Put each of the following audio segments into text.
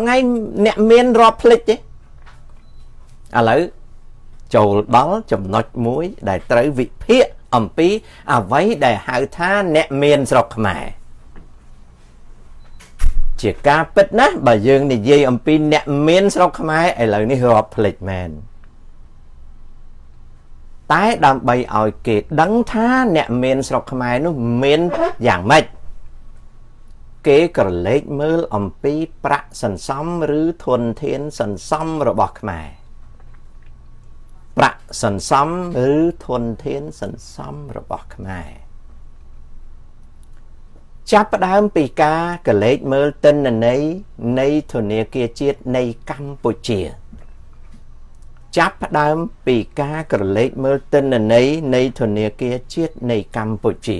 ថ្ងៃអ្នកមានរាប់ភ្លេចទេឥឡូវចូលដល់ចំណុចមួយ ដែលត្រូវវិភាគអំពីអ្វីដែលហៅថាអ្នកមានស្រុកខ្មែរជាការពិតណាស់បើយើងនិយាយអំពីអ្នកមានស្រុកខ្មែរឥឡូវនេះរាប់ភ្លេចមែនតែដើម្បីឲ្យគេដឹងថាអ្នកមានស្រុកខ្មែរនោះមានយ៉ាងម៉េច គេក្រឡេកមើលអំពីប្រាក់សន្សំឬធនធានសន្សំរបស់ខ្មែរប្រាក់សន្សំឬធនធានសន្សំរបស់ខ្មែរចាប់ផ្ដើមពីការកលេចមើលទិន្នន័យនៃធនាគារជាតិនៃកម្ពុជា ចាប់ផ្ដើមពីការក្រឡេកមើលទិន្នន័យនៃធនាគារជាតិនៃកម្ពុជា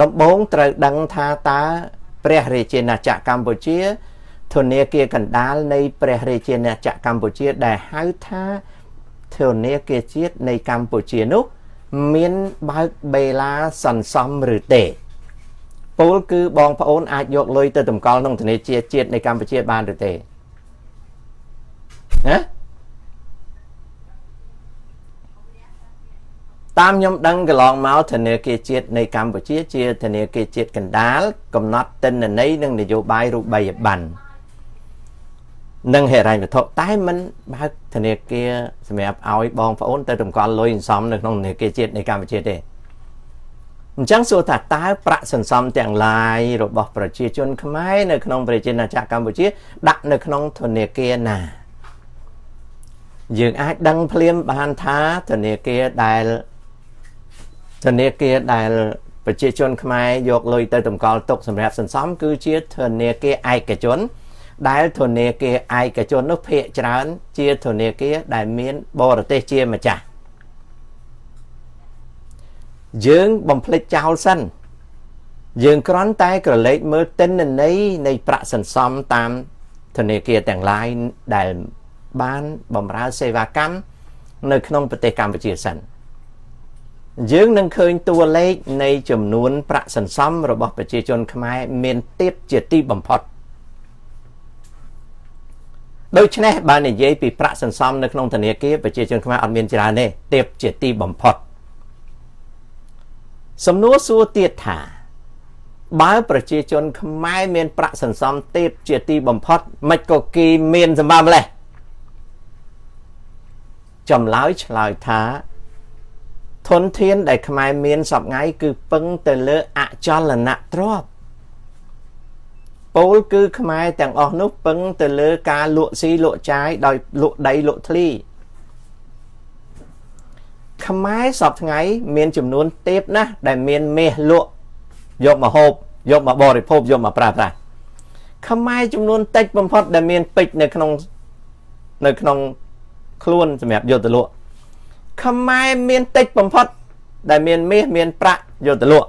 ដំបូងត្រូវដឹងថាតើព្រះរាជាណាចក្រកម្ពុជាធនាគារកណ្ដាលនៃព្រះរាជាណាចក្រកម្ពុជាដែលហៅថាធនាគារជាតិនៃកម្ពុជានោះមានបើកបេឡាសន្សំឬទេពល គឺបងប្អូនអាចយកលុយទៅតម្កល់ក្នុងធនាគារជាតិនៃកម្ពុជាបានឬទេណា តាមខ្ញុំដឹងកន្លងមកធនាគារជាតិនៃកម្ពុជាជាធនាគារជាតិកណ្ដាលកំណត់ទិន្នន័យនិងនយោបាយរូបិយប័ណ្ណនិងហិរញ្ញវត្ថុតែមិនបើកធនាគារសម្រាប់ឲ្យបងប្អូនទៅតម្កល់លុយសន្សំនៅក្នុងធនាគារជាតិនៃកម្ពុជាទេអញ្ចឹងសួរថាតើប្រាក់សន្សំទាំងឡាយរបស់ប្រជាជនខ្មែរនៅក្នុងប្រជាណាចក្រកម្ពុជា ដាក់នៅក្នុងធនាគារណាយើងអាចដឹងភ្លាមបានថាធនាគារដែល ធនាគារដែលប្រជាជនខ្មែរយកលុយទៅតម្កល់ទុកសម្រាប់សន្សំគឺជាធនាគារឯកជន ដែលធនាគារឯកជននោះភាគច្រើន ជាធនាគារដែលមានបរទេសជាម្ចាស់យើងបំភ្លេចចោលសិនយើងគ្រាន់តែក្រឡេកមើលទិន្នន័យនៃប្រាក់សន្សំតាមធនាគារទាំងឡាយដែលបានបំរើសេវាកម្មនៅក្នុងប្រទេសកម្ពុជាសិន យើងនឹងឃើញតួលេខនៃចំនួន ប្រាក់សន្សំរបស់ប្រជាជន ខ្មែរមានទៀបជាទីបំផុតដូច្នេះបើនិយាយពីប្រាក់សន្សំនៅក្នុងធនាគារប្រជាជនខ្មែរអត់មានច្រើនទេទៀបជាទីបំផុតសំណួរសួរទៀតថា បើប្រជាជនខ្មែរមានប្រាក់សន្សំទៀបជាទីបំផុតមិនក៏គេមានសម្បំម្លេះចម្លើយឆ្លើយថា ធនធានដែលខ្មែរមានសពថ្ងៃគឺពឹងទៅលើអចលនទ្រព្យពលគឺខ្មែរទាំងអស់នោះពឹងទៅលើការលក់ស៊ីលក់ចាយដោយលក់ដីលក់ធ្លីខ្មែរសពថ្ងៃមានចំនួនទេពណាស់ដែលមានមាសលក់យកមកហូបយកមកបរិភោគយកមកប្រើប្រាស់ខ្មែរចំនួនតិចបំផុតដែលមានពេជ្រនៅក្នុងនៅក្នុងខ្លួនសម្រាប់យកទៅលក់ ខ្មែរមានតិចបំផុត ដែលមានមាសមានប្រាក់យកទៅលក់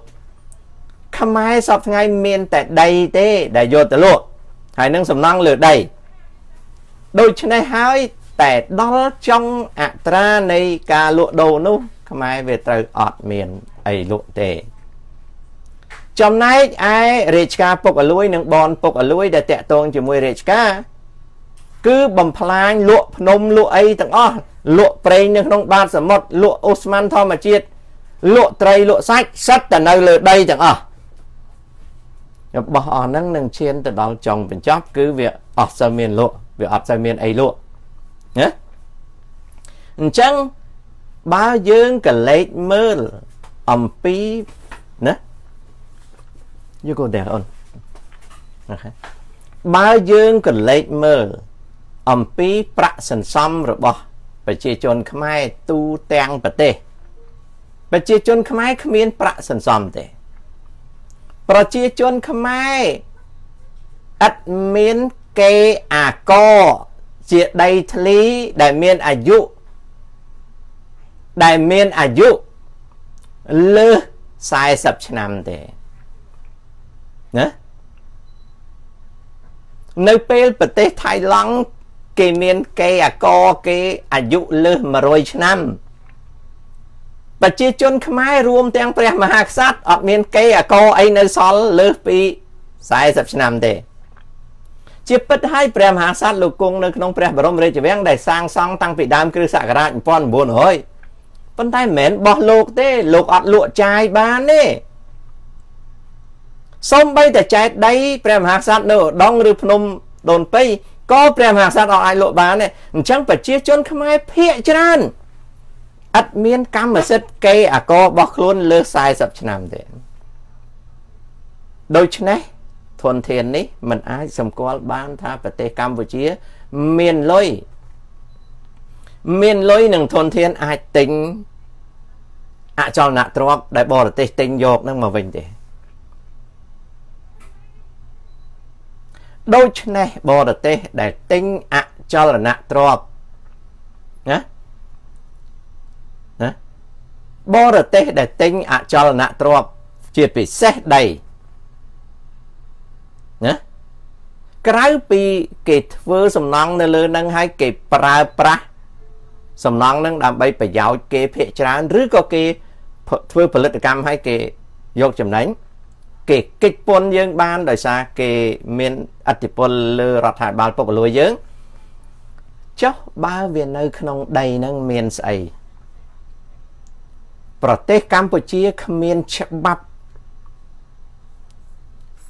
ខ្មែរសពថ្ងៃមានតែដីទេដែលយកទៅលក់ហើយនឹងសំណង់លើដីដូច្នេះហើយតែដល់ចុងអត្រានៃការលក់ដូរនោះ ខ្មែរវាត្រូវអត់មានអីលក់ទេ ចំណែកឯរាជការពុកអលួយ និងបនពុកអលួយ ដែលតាក់ទងជាមួយរាជការគឺបំផ្លាញលក់ភ្នំលក់អីទាំងអស់ លក់ប្រេងនៅក្នុងបាតសមុទ្រលក់អូស្មန်ធម្មជាតិលក់ត្រីលក់សាច់សិតតែនៅលើដីទាំងអស់របស់អស់ហ្នឹងនឹងឈានទៅដល់ចុងបញ្ចប់គឺវាអស់សូវមានលក់វាអត់សូវមានអីលក់ណាអញ្ចឹងបើយើងកលេចមើលអំពីណា you go there on okay បើយើងកលេចមើលអំពីប្រាក់សន្សំរបស់ ប្រជាជនខ្មែរទូទាំងប្រទេសប្រជាជនខ្មែរគ្មានប្រាក់សន្សំទេ ប្រជាជនខ្មែរឥតមានគេអាកជាដីធ្លីដែលមានអាយុដែលមានអាយុលើស40ឆ្នាំទេណានៅពេលប្រទេសថៃឡង់ គេមានគេអកគេអាយុលើស100ឆ្នាំប្រជាជនខ្មែររួមទាំងព្រះមហាក្សត្រអត់មានគេអកអីនៅសល់លើសពី40ឆ្នាំទេ ជាពិតហើយព្រះមហាក្សត្រលោកគង់នៅក្នុងព្រះបរមរាជវាំងដែលសាងសង់តាំងពីដើមគ្រិស្តសករាជ1900ប៉ុន្តែមិនមែនបោះលោកទេ លោកអត់លក់ចាយបានទេសូម្បីតែចែកដីព្រះមហាក្សត្រនៅឧដុង្គឬភ្នំដូនពេញ ក៏ព្រះមហាក្សត្រអត់អាចលក់បានទេអញ្ចឹងប្រជាជនខ្មែរភាកច្រើនអត់មានកម្មសិទ្ធិកេអាករបស់ខ្លួនលើ40ឆ្នាំទេដូច្នេះធនធាននេះมันអាចសម្គាល់បានថាប្រទេសកម្ពុជា មានលុយមានលុយនិងធនធានអាចទិញអចលនទ្រព្យដែលបរទេសទិញយកនឹងមកវិញទេ ដូច្នេះបរទេសដែលទិញអចលនទ្រព្យណាណាបរទេសដែលទិញអចលនទ្រព្យជាពិសេសដីណាក្រៅពីគេធ្វើសំណង់នៅលើនឹងហើយគេប្រើប្រាស់សំណង់នឹងដើម្បីប្រយោជន៍គេភាកច្រើនឬក៏គេធ្វើផលិតកម្មឲ្យគេយកចំណេញគេកិច្ចពន្ធយើងបានដោយសារគេមាន អធិបុលលើរដ្ឋាភិបាលពុករលួយយើងចុះបើវានៅ ក្នុងដីនឹងមានស្អីប្រទេសកម្ពុជាគ្មានច្បាប់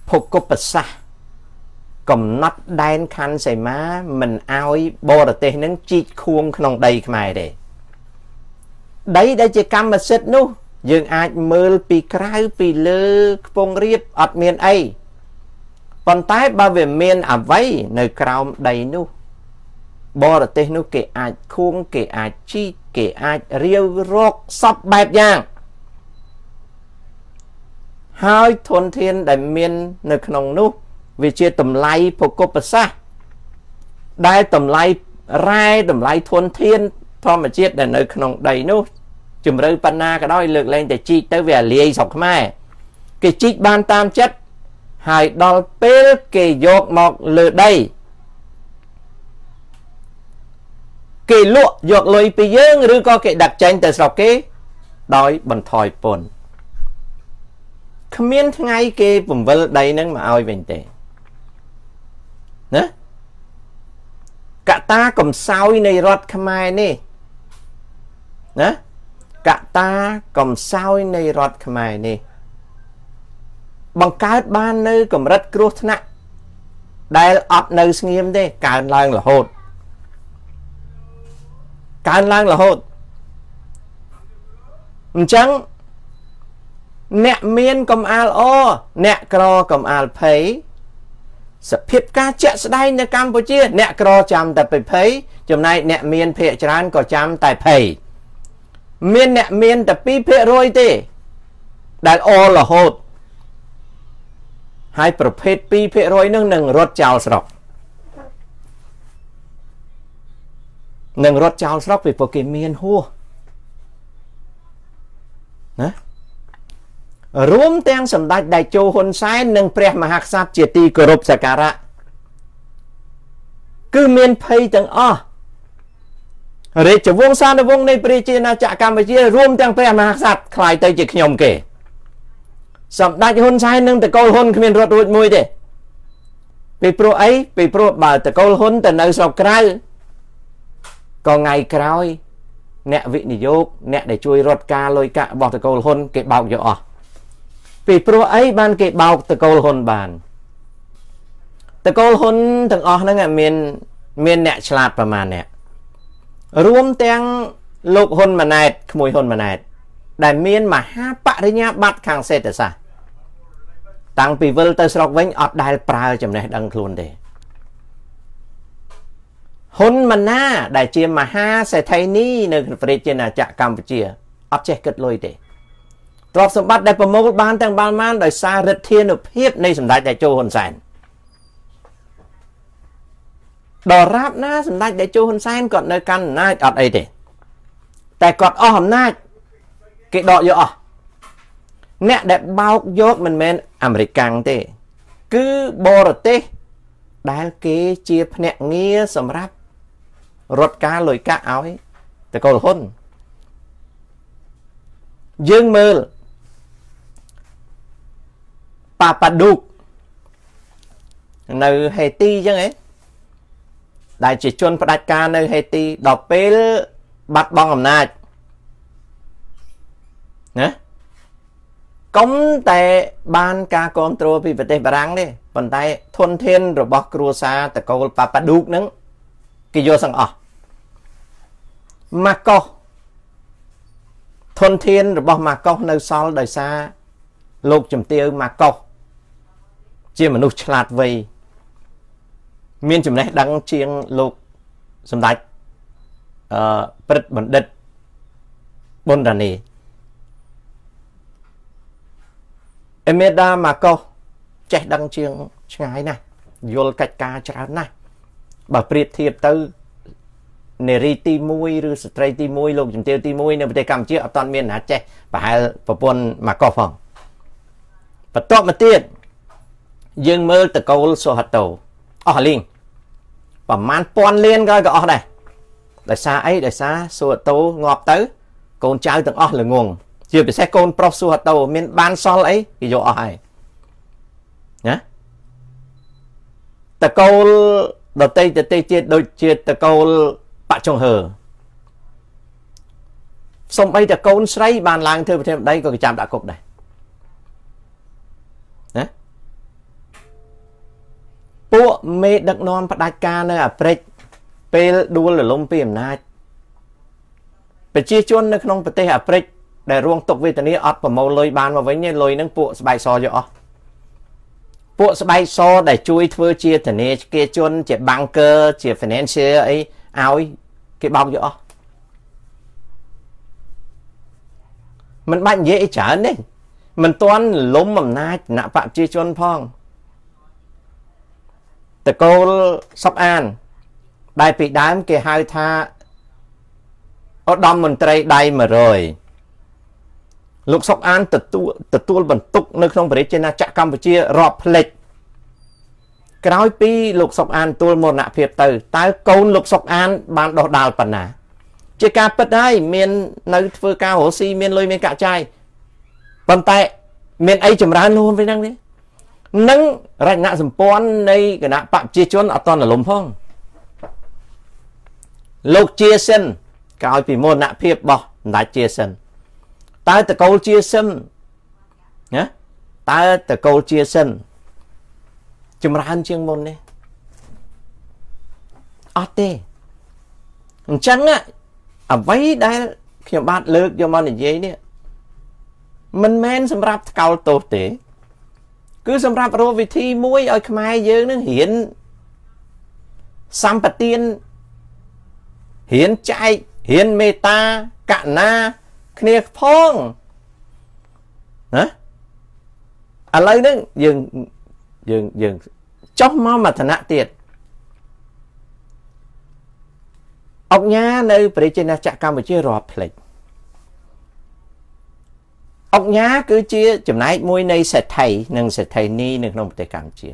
ភូកុបសាសកំណត់ដែនខណ្ឌសីមាមិនអោយបរទេសនឹងជីកខួងក្នុងដីខ្មែរទេដីដែលជាកម្មសិទ្ធិនោះ យើងអាចមើលពីក្រៅពីលើខ្ពង់រាបអត់មានអី ប៉ុន្តែបើវាមានអវ័យនៅក្រោមដីនោះបរទេសនោះគេអាចខួងគេអាចជីកគេអាចរាវរកសពបែបយ៉ាងហើយធនធានដែលមាននៅក្នុងនោះវាជាតម្លៃភគប់ប្រសាសដែលតម្លៃរ៉ែតម្លៃធនធានធម្មជាតិដែលនៅក្នុងដីនោះជំរឿប៉ុណ្ណាក៏ដោយលើកលែងតែជីកទៅវាលាយស្រុកខ្មែរគេជីកបានតាមចិត្ត ហើយដល់ពេលគេយកមកលើដីគេលក់យកលុយពីយើងឬក៏គេដាក់ចេញទៅស្រុកគេ ដោយបន្ថយពន្ធគ្មានថ្ងៃគេពំវិលដីនឹងមកឲ្យវិញទេណាកតាកំសោយនៃរដ្ឋខ្មែរនេះណាកតាកំសោយនៃរដ្ឋខ្មែរនេះ បង្កើតបាននៅកម្រិតគ្រោះថ្នាក់ដែលអត់នៅស្ងៀមទេកើនឡើងរហូតកើនឡើងរហូតអញ្ចឹងអ្នកមានកំអាលអអ្នកក្រកំអាលភ័យសភាពការជាក់ស្ដែងនៅកម្ពុជា អ្នកក្រចាំតែភ័យចំណែកអ្នកមានភាកច្រើនក៏ចាំតែភ័យមានអ្នកមានតែ2%ទេដែលអរហូត ហើយប្រភេទ2%នឹងនឹងរត់ចោលស្រុកនឹងរត់ចោលស្រុកពីព្រោះគេមានហួសណារួមទាំងសម្ដេចដៃជោហ៊ុនសែននិងព្រះមហាក្សត្រជាទីគោរពសក្ការៈគឺមានភ័យទាំងអស់រាជវង្សានុវង្សនៃព្រះជាណាចក្រកម្ពុជារួមទាំងព្រះមហាក្សត្រខ្លាយទៅជាខ្ញុំគេ សម្ដេចហ៊ុនសែននិងតកូលហ៊ុនគ្មានរត់រួចមួយទេពីព្រោះអីពីព្រោះបើតកូលហ៊ុនទៅនៅស្រុកក្រៅក៏ថ្ងៃក្រោយ អ្នកវិនិយោគអ្នកដែលជួយរត់ការលុយកាក់របស់តកូលហ៊ុនគេបោកយកអស់ពីព្រោះអីបានគេបោកតកូលហ៊ុនបានតកូលហ៊ុនទាំងអស់ហ្នឹងមានមានអ្នកឆ្លាតប្រមាណអ្នករួមទាំងលោកហ៊ុនម៉ាណែតក្មួយហ៊ុនម៉ាណែតដែលមានមហាបរិញ្ញាបត្រខាងសេដ្ឋសាស្ត្រ តាំងពីវិលទៅស្រុកវិញអត់ដែលប្រើចំណេះដឹងខ្លួនទេហ៊ុនម៉ាណាដែលជាមហាសេដ្ឋីនីនៅប្រជាណាចក្រកម្ពុជាអត់ចេះគិតលុយទេទ្រព្យសម្បត្តិដែលប្រមូលបានទាំងបានបានដោយសារឫទ្ធានុភាពនៃសម្ដេចតេជោហ៊ុនសែនដរាបណាសម្ដេចតេជោហ៊ុនសែនគាត់នៅកាន់អំណាចអត់អីទេតែគាត់អស់អំណាចគេដកយកអស់អ្នកដែលបោកយកមិនមែន អាមេរិកាំងទេ គឺបរទេសដែលគេជាភ្នាក់ងារសម្រាប់រត់ការលុយកាក់ឲ្យតកូលហ៊ុនយើងមើលប៉ាប៉ាឌុកនៅហេទីអញ្ចឹងឯងដែលជាជនផ្ដាច់ការនៅហេទីដល់ពេលបាត់បង់អំណាចណា កុំតែបានការគ្រប់គ្រងពីប្រទេសបារាំងទេប៉ុន្តែធនធានរបស់គ្រួសារតកូលប៉ាប៉ាឌូកហ្នឹងគេយកសឹងអស់ម៉ាកុសធនធានរបស់ម៉ាកុសនៅសល់ដោយសារលោកជំទាវម៉ាកុសជាមនុស្សឆ្លាតវៃមានចំណេះដឹងជាងលោកសម្ដេចអឺព្រឹទ្ធបណ្ឌិតប៊ុនរ៉ានី អេមេដាម៉ាកុសចេះដឹងជាងឆ្ងាយណាស់យល់កិច្ចការច្រើនណាស់បើប្រៀបធៀបទៅនារីទី1ឬស្ត្រីទី1លោកជំទាវទី1នៅប្រទេសកម្ពុជាអត់ទាន់មានណាចេះប្រហែលប្រពន្ធម៉ាកុសផងបន្ទាប់មកទៀតយើងមើលតកូលសូហាតូអស់លីងប្រហែលពាន់លានក៏អស់ដែរដោយសារអីដោយសារសូហាតូងាប់ទៅ កូនចៅទាំងអស់ល្ងង ជាពិសេសកូនប្រុសសូហាតូមានបានសល់អីគេយកអស់ហើយណាតកូលដតីដតីទៀតដូចជាតកូលបាក់ចុងហើសំបីតកូនស្រីបានឡើងធ្វើប្រធានបតីក៏គេចាំដាក់គុកដែរណាពួកមេដឹកនាំផ្ដាច់ការនៅអាព្រិកពេលដួលរលំពីអំណាចប្រជាជននៅក្នុងប្រទេសអាព្រិក ដែលរងទុក្ខវេទនាអត់ប្រមូលលុយបានមកវិញទេលុយហ្នឹងពួកស្បែកសយកអស់ពួកស្បែកសដែលជួយធ្វើជាធនាគារជន ជា banker ជា financial អីឲ្យគេបោកយកអស់มันបាច់និយាយអីច្រើនទេមិនទាន់លំអំណាចគណៈបកប្រជាជនផងតកូលសុកអាន ដែលពីដើមគេហៅថាឧត្តមមន្ត្រីដៃ100 លោកសុកអានទទួលទទួលបន្ទុកនៅក្នុងប្រជាណាចក្រកម្ពុជារាប់ផ្លេចក្រោយពីលោកសុកអានទួលមរណភាពទៅតើកូនលោកសុកអាន បានដោះដាលប៉ុណ្ណា ជាការពិតហើយមាន នៅធ្វើការរស់ស៊ីមានលុយមានកាក់ចាយប៉ុន្តែ មានអីចម្រើនរួមវិញហ្នឹងទេនឹងរចនាសម្ព័ន្ធនៃគណៈបកប្រជាជនអត់តនលំផងលោកជាសិនក្រោយពីមរណភាពរបស់សម្ដេចជាសិន តើតកូលជាសិនណាតើតកូលជាសិនចម្រើនជាងមុននេះអត់ទេអញ្ចឹងអ្វីដែលខ្ញុំបាទលើកយកមកនិយាយនេះមិនមែនសម្រាប់ថ្កោលទោសទេ គឺសម្រាប់រកវិធីមួយឲ្យខ្មែរយើងនឹងរៀនសម្បទានរៀនចែករៀនមេត្តាកណា គ្នាផងណាឥឡូវហ្នឹងយើងយើងយើងចុះមកមកឋានៈទៀតអុកញ៉ានៅប្រជាណាចក្រកម្ពុជារាប់ផ្លេចអុកញ៉ាគឺជាចំណែកមួយនៃសេដ្ឋីនិងសេដ្ឋីនីនៅក្នុងប្រទេសកម្ពុជា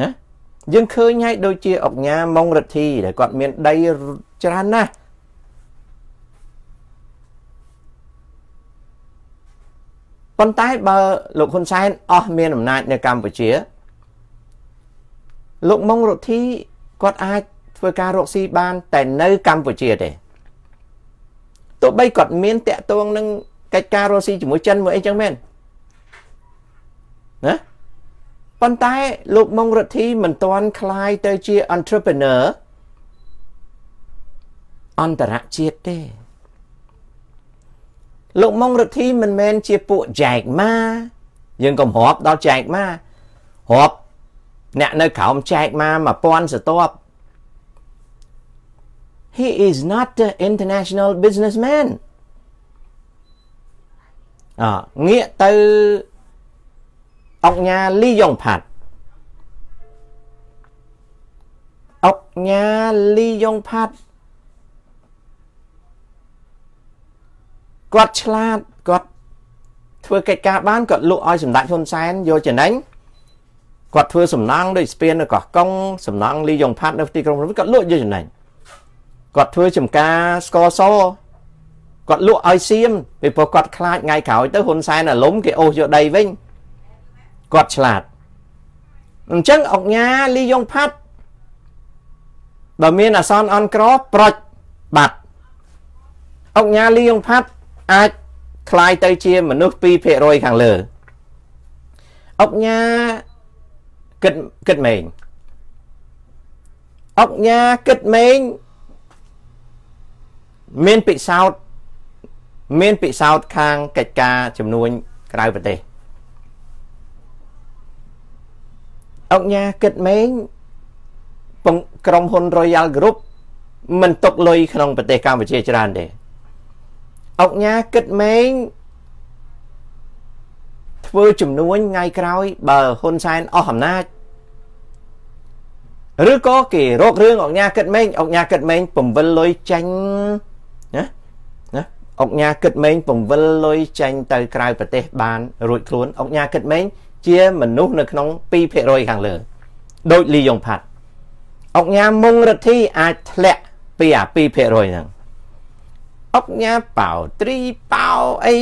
ណាយើងឃើញហើយដូចជាអុកញ៉ាម៉ុងរិទ្ធីដែលគាត់មានដីច្រើនណាស់ ប៉ុន្តែបើលោកហ៊ុនសែនអស់មានអំណាចនៅកម្ពុជាលោកម៉ុងរទ្ធីគាត់អាចធ្វើការរកស៊ីបាន តែនៅកម្ពុជាទេទោះបីគាត់មានតាក់ទងនឹងកិច្ចការរកស៊ីជាមួយចិនមួយអីចឹងមែនណាប៉ុន្តែលោកម៉ុងរទ្ធីមិនទាន់คลายទៅជា entrepreneur អន្តរជាតិទេ លោកម៉ុងរទ្ធីមិនមែនជាពួកចែកម៉ាយើងកុំរាប់ដល់ចែកម៉ារាប់អ្នកនៅក្រោមចែកម៉ា1000សតប He is not an international businessman អងាកទៅអុកញ៉ាលីយ៉ុងផាត់អុកញ៉ាលីយ៉ុងផាត់ គាត់ឆ្លាតគាត់ធ្វើកិច្ចការបានគាត់លក់ឲ្យសម្ដេចហ៊ុនសែនយកចំណេញគាត់ធ្វើសំណង់ដូចស្ពាននៅកោះកុងសំណង់លីយ៉ុងផាត់នៅទីក្រុងភ្នំពេញគាត់លក់យកចំណេញគាត់ធ្វើចំការស្ករសគាត់លក់ឲ្យសៀមពីព្រោះគាត់ខ្លាចថ្ងៃក្រោយទៅហ៊ុនសែនអាលុំគេអូសយកដីវិញគាត់ឆ្លាតអញ្ចឹងអង្គញាលីយ៉ុងផាត់បើមានអសនអន់ក្រប្រុចបាត់អង្គញាលីយ៉ុងផាត់ អាចคล้ายទៅជាមនុស្ស2%ខាងលើអុកញ៉ាគិតគិតម៉េងអុកញ៉ាគិតម៉េងមានពិសោធន៍មានពិសោធន៍ខាងកិច្ចការចំនួនក្រៅប្រទេសអុកញ៉ាគិតម៉េងក្រុមហ៊ុន Royal Group មិនຕົកលុយក្នុងប្រទេសកម្ពុជាច្រើនទេ អុកញ៉ាគិតម៉េងធ្វើចំនួនថ្ងៃក្រោយ បើហ៊ុនសែនអស់អំណាចឬក៏គេរករឿងអង្គញាគិតម៉េងអង្គញាគិតម៉េងពំវិលលុយចាញ់ណាណាអង្គញាគិតម៉េងពំវិលលុយចាញ់ទៅក្រៅប្រទេស បានរួចខ្លួនអង្គញាគិតម៉េងជាមនុស្សនៅក្នុង2%ខាងលើដូចលីយ៉ុងផាត់អង្គញាមុងរដ្ឋីអាចធ្លាក់ពីអា2%ហ្នឹង អង្គញាប៉ៅត្រីប៉ៅអី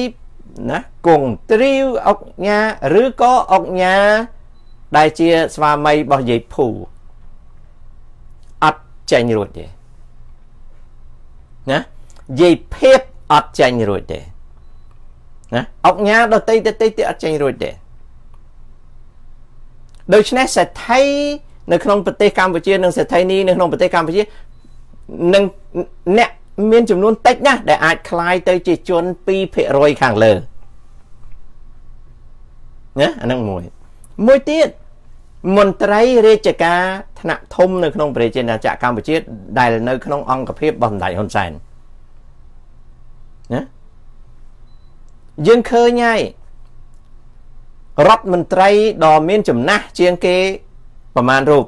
ណាគង់ត្រៀវអុកញ៉ាឬក៏អុកញ៉ាដែលជាស្វាមីរបស់យាយភូអត់ចាញ់រួចទេណាយាយភេបអត់ចាញ់រួចទេណាអុកញ៉ាដតីដតីទៀតអត់ចាញ់រួចទេដូច្នេះសេដ្ឋីនៅក្នុងប្រទេសកម្ពុជានិងសេដ្ឋីនីនៅក្នុងប្រទេសកម្ពុជានឹងអ្នក មានចំនួនតិចណាស់ដែលអាចคลายទៅជាជន2%ខាងលើណាអានឹងមួយមួយទៀតមន្ត្រីរាជការថ្នាក់ធំនៅក្នុងប្រជាណាចក្រកម្ពុជាដែលនៅក្នុងអង្គភាពរបស់សម្ដេចហ៊ុនសែនណាយើងឃើញហើយរដ្ឋមន្ត្រីដ៏មានចំណាស់ជាងគេប្រមាណរូប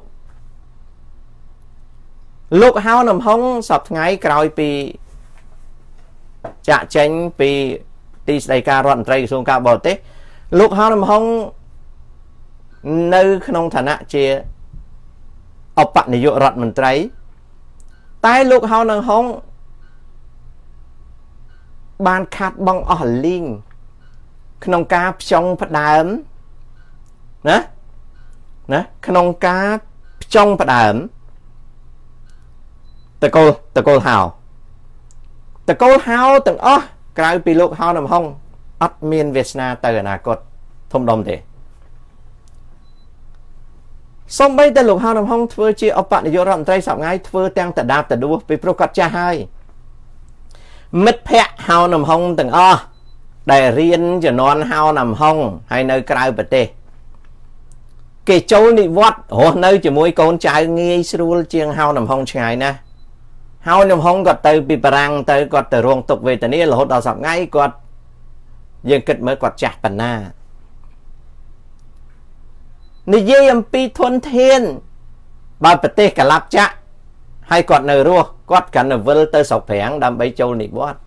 លោកហៅនំហុងសពថ្ងៃក្រោយពីចាក់ចេញពីទីស្តីការរដ្ឋមន្ត្រីក្រសួងការបរទេសលោកហៅនំហុងនៅក្នុងឋានៈជាអបនាយករដ្ឋមន្ត្រី តែលោកហៅនំហុងបានខាត់បងអស់លីងក្នុងការផ្ចង់ផ្ដើមណាណាក្នុងការផ្ចង់ផ្ដើម តកូលតកូលហៅតកូលហៅទាំងអស់ក្រៅពីលោកហៅនំហុងអត់មានវាសនាទៅអនាគតធំដុំទេសំបីតែលោកហៅនំហុងធ្វើជាអបនាយករដ្ឋមន្ត្រីសប្ងៃធ្វើទាំងតដាបតដួសពីព្រោះគាត់ចាស់ហើយមិត្តភ័ក្ដិហៅនំហុងទាំងអស់ដែលរៀនជំនាន់ហៅនំហុងហើយនៅក្រៅប្រទេសគេចូលនិវត្តន៍រស់នៅជាមួយកូនចៅងាយស្រួលជាងហៅនំហុងឆ្ងាយណាស់ ហៅនំហុងគាត់ទៅពីបារាំងទៅគាត់ទៅរងទុកវេទនារហូតដល់សប្ងៃគាត់យើងគិតមើលគាត់ចាស់ប៉ុណ្ណានិយាយអំពីធនធានបើប្រទេសកលាប់ចាក់ហើយគាត់នៅរស់គាត់កាន់នៅវិលទៅស្រុកប្រាំងដើម្បីចូលនិវត្តន៍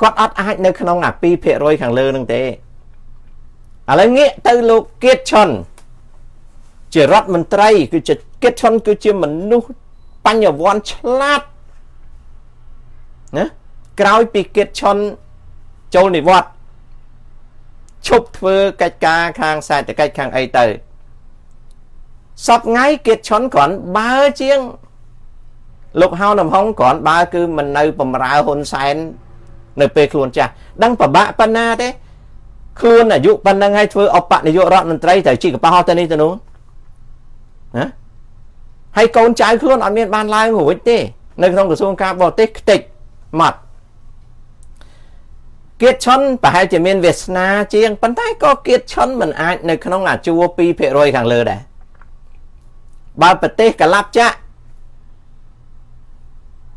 គាត់អត់អាចនៅក្នុងអា2%ខាងលើនឹងទេឥឡូវងាកទៅលោកគៀតឆុនជារដ្ឋមន្ត្រីគឺជាគៀតឆុនគឺជាមនុស្ស បញ្ញវន្តឆ្លាតណាក្រោយពីគៀតឆុនចូលនិវត្តន៍ឈប់ធ្វើកិច្ចការខាងសេដ្ឋកិច្ចខាងអីទៅសពថ្ងៃគៀតឈុនគ្រាន់បើជាងលោកហៅនំហុងគ្រាន់បើគឺមិននៅបំរើហ៊ុនសែននៅពេលខ្លួនចាស់ដឹងប្របាក់ប៉ុណ្ណាទេខ្លួនអាយុប៉ុណ្ណឹងហើយធ្វើអបនាយករដ្ឋមន្ត្រីទៅជីកប៉ោះទៅនេះទៅនោះណា ហើយកូនចៅខ្លួនអត់មានបានឡើងរួចទេ នៅក្នុងក្រសួងការបរទេសខ្ទេចម៉ត់គៀតឆុនប្រហែលជាមានវាសនាជាងប៉ុន្តែក៏គៀតឆុនមិនអាចនៅក្នុងអាជួរ2%ខាងលើដែរបើប្រទេសកលាប់ចាក់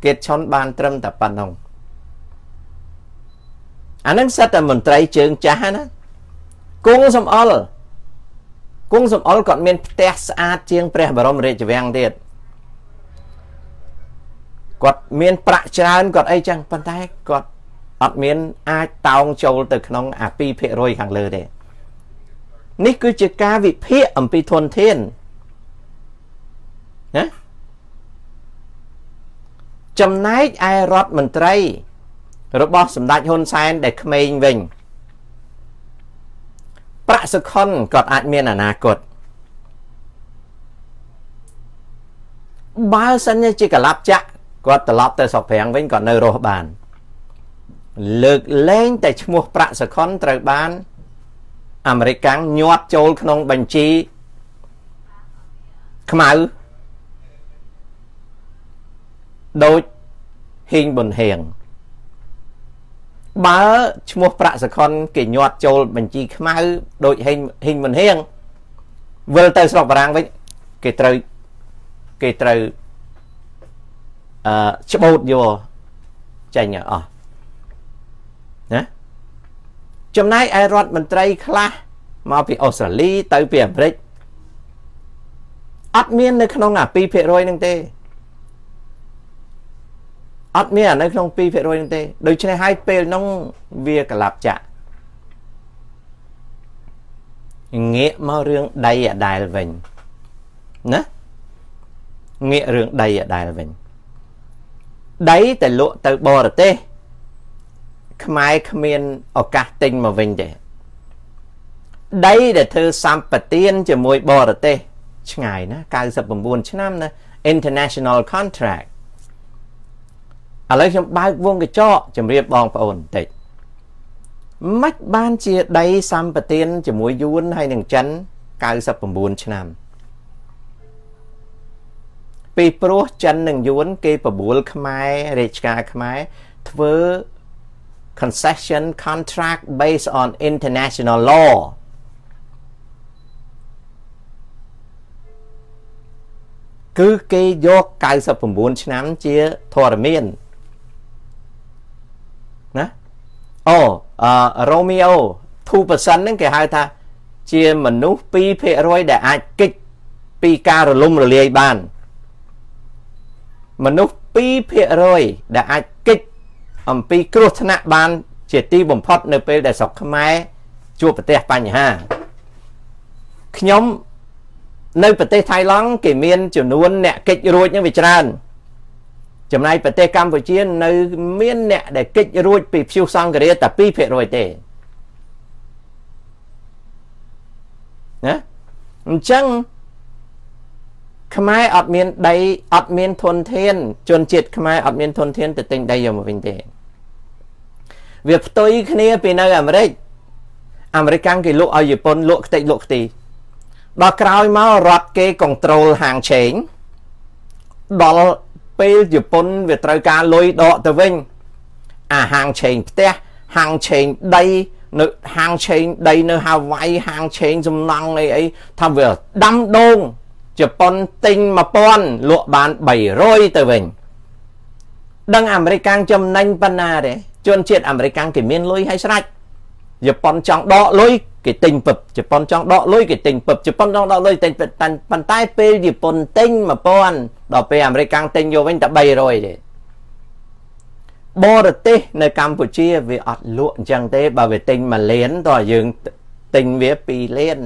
គៀតឆុនបានត្រឹមតែប៉ុណ្ណឹងអានឹងសិតតែមន្ត្រីជើងចាស់ណាគង់សំអល់ គង់សំអល់គាត់មានផ្ទះស្អាតជាងព្រះបរមរាជវាំងទៀតគាត់មានប្រាក់ច្រើនគាត់អីចឹងប៉ុន្តែគាត់អត់មានអាចតោងចូលទៅក្នុងអា2%ខាងលើទេនេះគឺជាការវិភាគអំពីធនធានណាចំណែកឯរដ្ឋមន្ត្រី របស់សម្ដេចហ៊ុនសែនដែលក្មេងវិញ ប្រាក់សុខុនគាត់អាចមានអនាគតបើសិនជាកលាប់ចាក់គាត់ត្រឡប់ទៅស្រុកប្រាំងវិញគាត់នៅរស់បាន លើកលែងតែឈ្មោះប្រាក់សុខុនត្រូវបានអាមេរិកាំងញាត់ចូលក្នុងបញ្ជីខ្មៅដូចហ៊ីងប៊ុនហៀង បើឈ្មោះប្រាក់សខុនគេញាត់ចូលបញ្ជីខ្មៅដូចហ៊ីងហ៊ីងប៊ុនហៀងវិលទៅស្រុកបារាំងវិញគេត្រូវគេត្រូវអឺច្បូតយកចេញអស់ណាចំណែកឯរដ្ឋមន្ត្រីខ្លះមកពីអូស្ត្រាលីទៅពីអាមេរិកអត់មាននៅក្នុងអា2%ហ្នឹងទេ អត់មាននៅក្នុង2%ហ្នឹងទេដូច្នេះហើយពេលនោះវាកលាប់ចាក់ងាកមករឿងដីអដែលវិញណាងាករឿងដីអដែលវិញដីតែលក់ទៅបរទេសខ្មែរគ្មានឱកាសទិញមកវិញទេដីដែលធ្វើសម្បទានជាមួយបរទេសឆ្ងាយណា99ឆ្នាំណា international contract ឥឡូវខ្ញុំបើកវងកញ្ចក់ជម្រាបបងប្អូនបន្តិចមិនបានជាដីសម្បទានជាមួយយួនហើយនឹងចិន99ឆ្នាំពីព្រោះចិននិងយួន គេបបួលខ្មែររាជការខ្មែរធ្វើ concession contract based on international law គឺគេយក99ឆ្នាំជាធរមានណា អូអឺរ៉ូមីអូ2%ហ្នឹងគេហៅថាជាមនុស្ស2%ដែលអាចគេចពីការរលំរលាយបាន មនុស្ស2%ដែលអាចគេចអំពីគ្រោះថ្នាក់បាន ជាទីបំផុតនៅពេលដែលស្រុកខ្មែរជួបប្រទះបញ្ហាខ្ញុំនៅប្រទេសថៃឡង់គេមានចំនួនអ្នកកិច្ចរួចនឹងវាច្រើន ចំណែកប្រទេសកម្ពុជានៅមានអ្នកដែលកិច្ចរួចពីភៀវសង្ឃរាតែ2%ទេណាអញ្ចឹងខ្មែរអត់មានដីអត់មានធនធាន ជនជាតិខ្មែរអត់មានធនធានទៅទិញដីយកមកវិញទេ វាផ្ទុយគ្នាពីនៅអាមេរិកអាមេរិកកាំងគេលក់ឲ្យជប៉ុនលក់ខ្ទេចលក់ខ្ទីដល់ក្រោយមករដ្ឋគេកុងត្រូលហាងឆេងដល់ ពេលជប៉ុនវាត្រូវការលុយដកទៅវិញអាហាងឆេងផ្ទះហាងឆេងដីនៅហាងឆេងដីនៅហាវ៉ៃហាងឆេងសំណង់អីអីថាវាដាំដូងជប៉ុនទិញ1000លក់បាន300ទៅវិញដឹងអាមេរិកកាំងចំណេញប៉ុណ្ណាទេជនជាតិអាមេរិកកាំងគេមានលុយឲ្យស្រេចជប៉ុនចង់ដកលុយ គេទិញពឹបជប៉ុនចង់ដកលុយគេទិញពឹបជប៉ុនចង់ដកលុយទិញពឹបប៉ុន្តែពេលជប៉ុនទិញ1000ដល់ពេលអាមេរិកកាំងទិញយកវិញតែ300ទេបរទេសនៅកម្ពុជាវាអត់លក់អញ្ចឹងទេបើវាទិញ1លានតើយើងទិញវា2លាន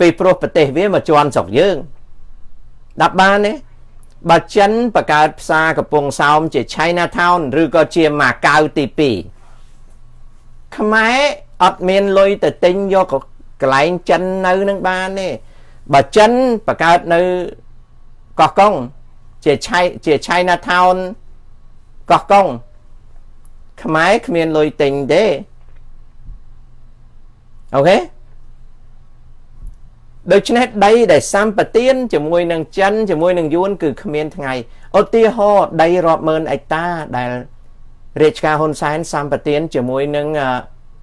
ពីព្រោះប្រទេសវាមកជន់ស្រុកយើងដាក់បានទេបើចិនបង្កើតផ្សារកំពង់សោមជា China Town ឬក៏ជាម៉ាកាវទី2ខ្មែរ អត់មានលុយទៅទិញយកកន្លែងចិននៅនឹងបានទេបើចិនបង្កើតនៅកោះកុងជាឆៃជា China Town កោះកុងខ្មែរគ្មានលុយទិញទេអូខេដូច្នេះដីដែលសម្បទានជាមួយនឹងចិនជាមួយនឹងយួនគឺគ្មានថ្ងៃឧទាហរណ៍ដីរាប់ម៉ឺនអេកតាដែលរាជការហ៊ុនសែនសម្បទានជាមួយនឹង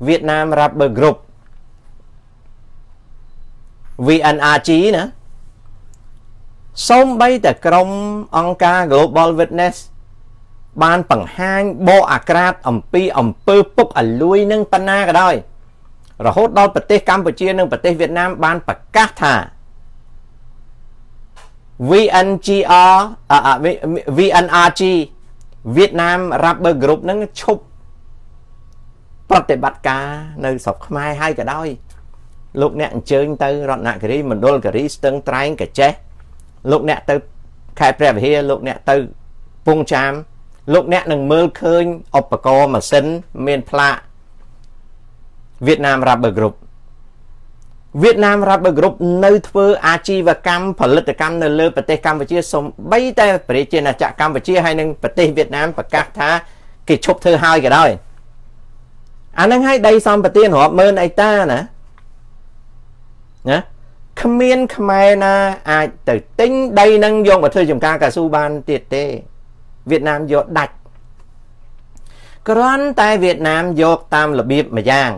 វៀតណាម Rubber Group VNRG ណាសូម្បីតែក្រុមអង្គការ Global Witness បានបង្ហាញបកអាក្រាតអំពីអំពើពុកអលួយនឹងបណ្ណាក៏ដោយរហូតដល់ប្រទេសកម្ពុជានិងប្រទេសវៀតណាមបានប្រកាសថា VNGR VNRG វៀតណាម Rubber Group នឹងឈប់ ប្រតិបត្តិការនៅស្រុកខ្មែរហើយក៏ដោយលោកអ្នកអញ្ជើញទៅរតនគិរីមណ្ឌលគិរីស្ទឹងត្រែងកាចេះលោកអ្នកទៅខេត្តព្រះវិហារលោកអ្នកទៅពងចាមលោកអ្នកនឹងមើលឃើញឧបករណ៍ម៉ាស៊ីនមានផ្លាកវៀតណាម Rubber Group វៀតណាម Rubber Group នៅធ្វើអាជីវកម្មផលិតកម្មនៅលើប្រទេសកម្ពុជាសំបីតែប្រជាណាចក្រកម្ពុជាហើយនិងប្រទេសវៀតណាមប្រកាសថាគេឈប់ធ្វើហើយក៏ដោយ អានឹងឲ្យដីសម្បទានរាប់ម៉ឺនអេតាណាណាគ្មានខ្មែរណាអាចទៅទិញដីនឹងយកមកធ្វើចំការកៅស៊ូបានទៀតទេវៀតណាមយកដាច់គ្រាន់តែវៀតណាមយកតាមរបៀបមួយយ៉ាង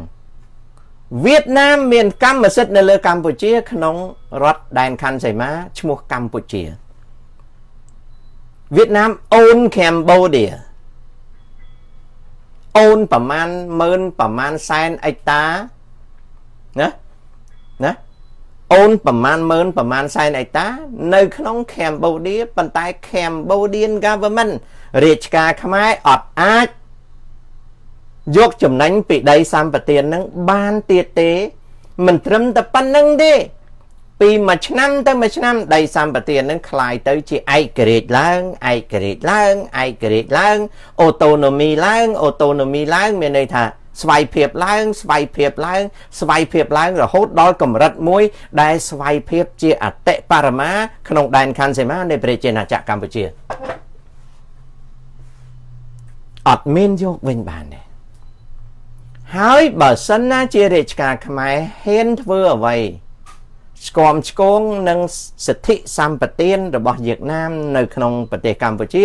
វៀតណាមមានកម្មសិទ្ធិនៅលើកម្ពុជា ក្នុងរដ្ឋដែនខណ្ឌសីមាឈ្មោះកម្ពុជាវៀតណាមអូនកម្ពុជា អូនប្រមាណម៉ឺនប្រមាណសែនអិកតាណាណាអូនប្រមាណម៉ឺនប្រមាណសែនអិកតា នៅក្នុងកម្ពុជាប៉ុន្តែ Cambodian government រាជការខ្មែរអត់អាចយកចំណេញពីដីសម្បទាននឹងបានទៀតទេ មិនត្រឹមតែប៉ុណ្្នឹងទេ ពីមួយឆ្នាំទៅមួយឆ្នាំដីសម្បទាននឹងคล้ายទៅជាឯករាជ្យឡើងឯករាជ្យឡើងឯករាជ្យឡើងអូតូណូមីឡើងអូតូណូមីឡើងមានន័យថាស្វ័យភាពឡើងស្វ័យភាពឡើងស្វ័យភាពឡើងរហូតដល់កម្រិតមួយ ដែលស្វ័យភាពជាអតិបរមា ក្នុងដែនខណ្ឌសីមានៃប្រជាណាចក្រកម្ពុជាអត់មានយកវិញបានទេហើយបើសិនណាជារាជការខ្មែរហ៊ានធ្វើអ្វី ស្គមឆ្គងនឹងសិទ្ធិសម្បទានរបស់វៀតណាម នៅក្នុងប្រទេសកម្ពុជា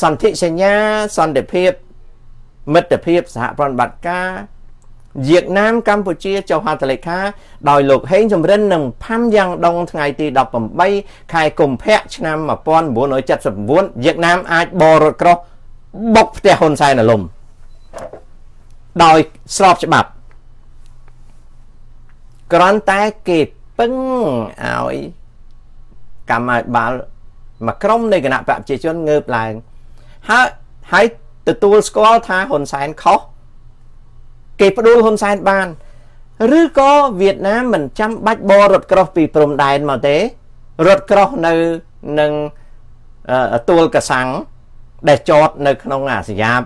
សន្ធិសញ្ញាសន្តិភាព មិត្តភាពសហប្រតិបត្តិការវៀតណាមកម្ពុជាចុះហត្ថលេខាដោយលោកហេងសំរិននិងផាំយ៉ាងដងថ្ងៃទី18ខែកុម្ភៈឆ្នាំ1979វៀតណាមអាចបររថក្រោះបុកផ្ទះហ៊ុនសែនអលំដោយស្របច្បាប់ គ្រាន់តែគេពឹងឲ្យកម្មាភិបាលមួយក្រុមនៃគណៈបកប្រជាជនងើបឡើងហើយហើយទទួលស្គាល់ថាហ៊ុនសែនខុសគេផ្ដួលហ៊ុនសែនបាន ឬក៏វៀតណាមមិនចាំបាច់បររថក្រោះពីព្រំដែនមកទេរថក្រោះនៅនឹងទួលកសាំងដែលចតនៅក្នុងអាសយាប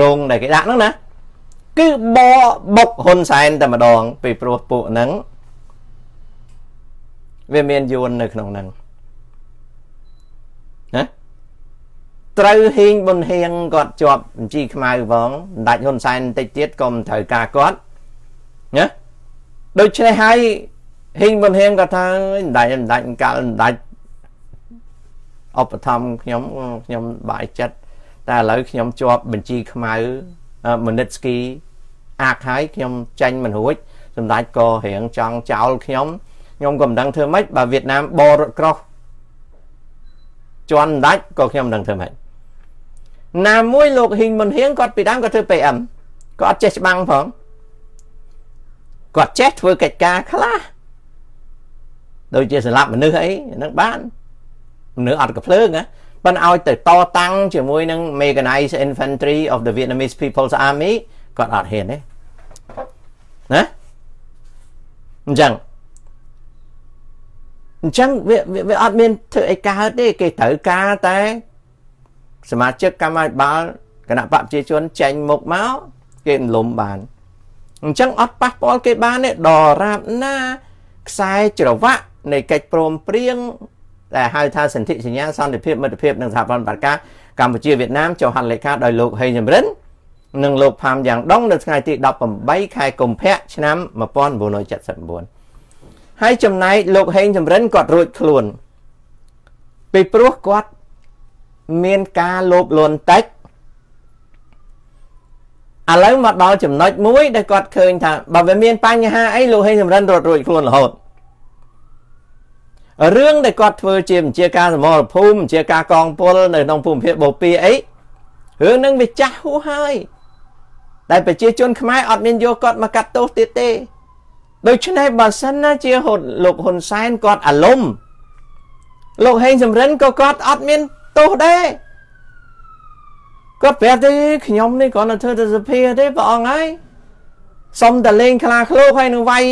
រោងដែលគេដាក់ហ្នឹងណា គឺបបុកហ៊ុនសែនតែម្ដង ពីព្រោះពួកហ្នឹងវាមានយួននៅក្នុងហ្នឹងណាត្រូវហ៊ីងប៊ុនហៀងគាត់ជាប់បញ្ជីខ្មៅផងដាច់ហ៊ុនសែនបន្តិចទៀតក៏មិនត្រូវការគាត់ណាដូច្នេះហើយហ៊ីងប៊ុនហៀងគាត់ថាដាច់ដាច់កាលដាច់ឧបត្ថម្ភខ្ញុំខ្ញុំបាយចិត្តតែឥឡូវខ្ញុំជាប់បញ្ជីខ្មៅ មនិតស្គីអាកហើយខ្ញុំចាញ់មិនរួចសម្ដេចក៏រៀងចង់ចោលខ្ញុំខ្ញុំក៏មិនដឹងធ្វើម៉េចបើវៀតណាមបររថក្រោះជន់ដាច់ក៏ខ្ញុំមិនដឹងធ្វើម៉េចណាមួយលោកហ៊ីងមុនហៀងគាត់ពីដើមគាត់ធ្វើ PM គាត់អត់ចេះច្បាំងផងគាត់ចេះធ្វើកិច្ចការខ្លះដូចជាសម្លាប់មនុស្សអីហ្នឹងបានមនុស្សអត់កភ្លើងណា ប៉ុន្តែឲ្យទៅតតាំងជាមួយនឹង Mechanized Infantry of the Vietnamese People's Army គាត់អត់ហ៊ានទេណាអញ្ចឹងអញ្ចឹងវាវាអត់មានធ្វើអីកើតទេគេត្រូវការតែសមាជិកកម្មាភិបាលគណៈបកប្រជាជនចេញមុខមកគេលំបានអញ្ចឹងអត់ប៉ះពាល់គេបានទេដរាបណាខ្សែច្រវាក់នៃកិច្ចព្រមព្រៀង ដែលហៅថាសន្ធិសញ្ញាសន្តិភាពមិត្តភាពនិងសហប្រតិបត្តិការកម្ពុជាវៀតណាមចុះហត្ថលេខាដោយលោកហេងសំរិននិងលោកផាមយ៉ាងដងនៅថ្ងៃទី18ខែកុម្ភៈឆ្នាំ1979ហើយចំណែកលោកហេងសំរិនគាត់រួចខ្លួនពីព្រោះគាត់មានការលោភលន់តិចឥឡូវមកដល់ចំណុចមួយដែលគាត់ឃើញថាបើវាមានបញ្ហាអីលោកហេងសំរិនរត់រួចខ្លួនរហូត រឿងដែលគាត់ធ្វើជាមជាការសមរភូមិមជាការកងពលនៅក្នុងភូមិភាគបូព៌ាអីរឿងនឹងវាចាស់ហួសហើយដែលប្រជាជនខ្មែរអត់មានយកគាត់មកកាត់ទោសទៀតទេដូច្នេះបើសិនណាជាហូតលោកហ៊ុនសែនគាត់អាលុំលោកហេងសំរិនក៏គាត់អត់មានទោសដែរគាត់ប្រាប់ទេខ្ញុំនេះគ្រាន់តែធ្វើទៅសភាទេព្រះអង្គហើយសុំតែលេងខ្លាឃ្លោកហើយនឹងវាយ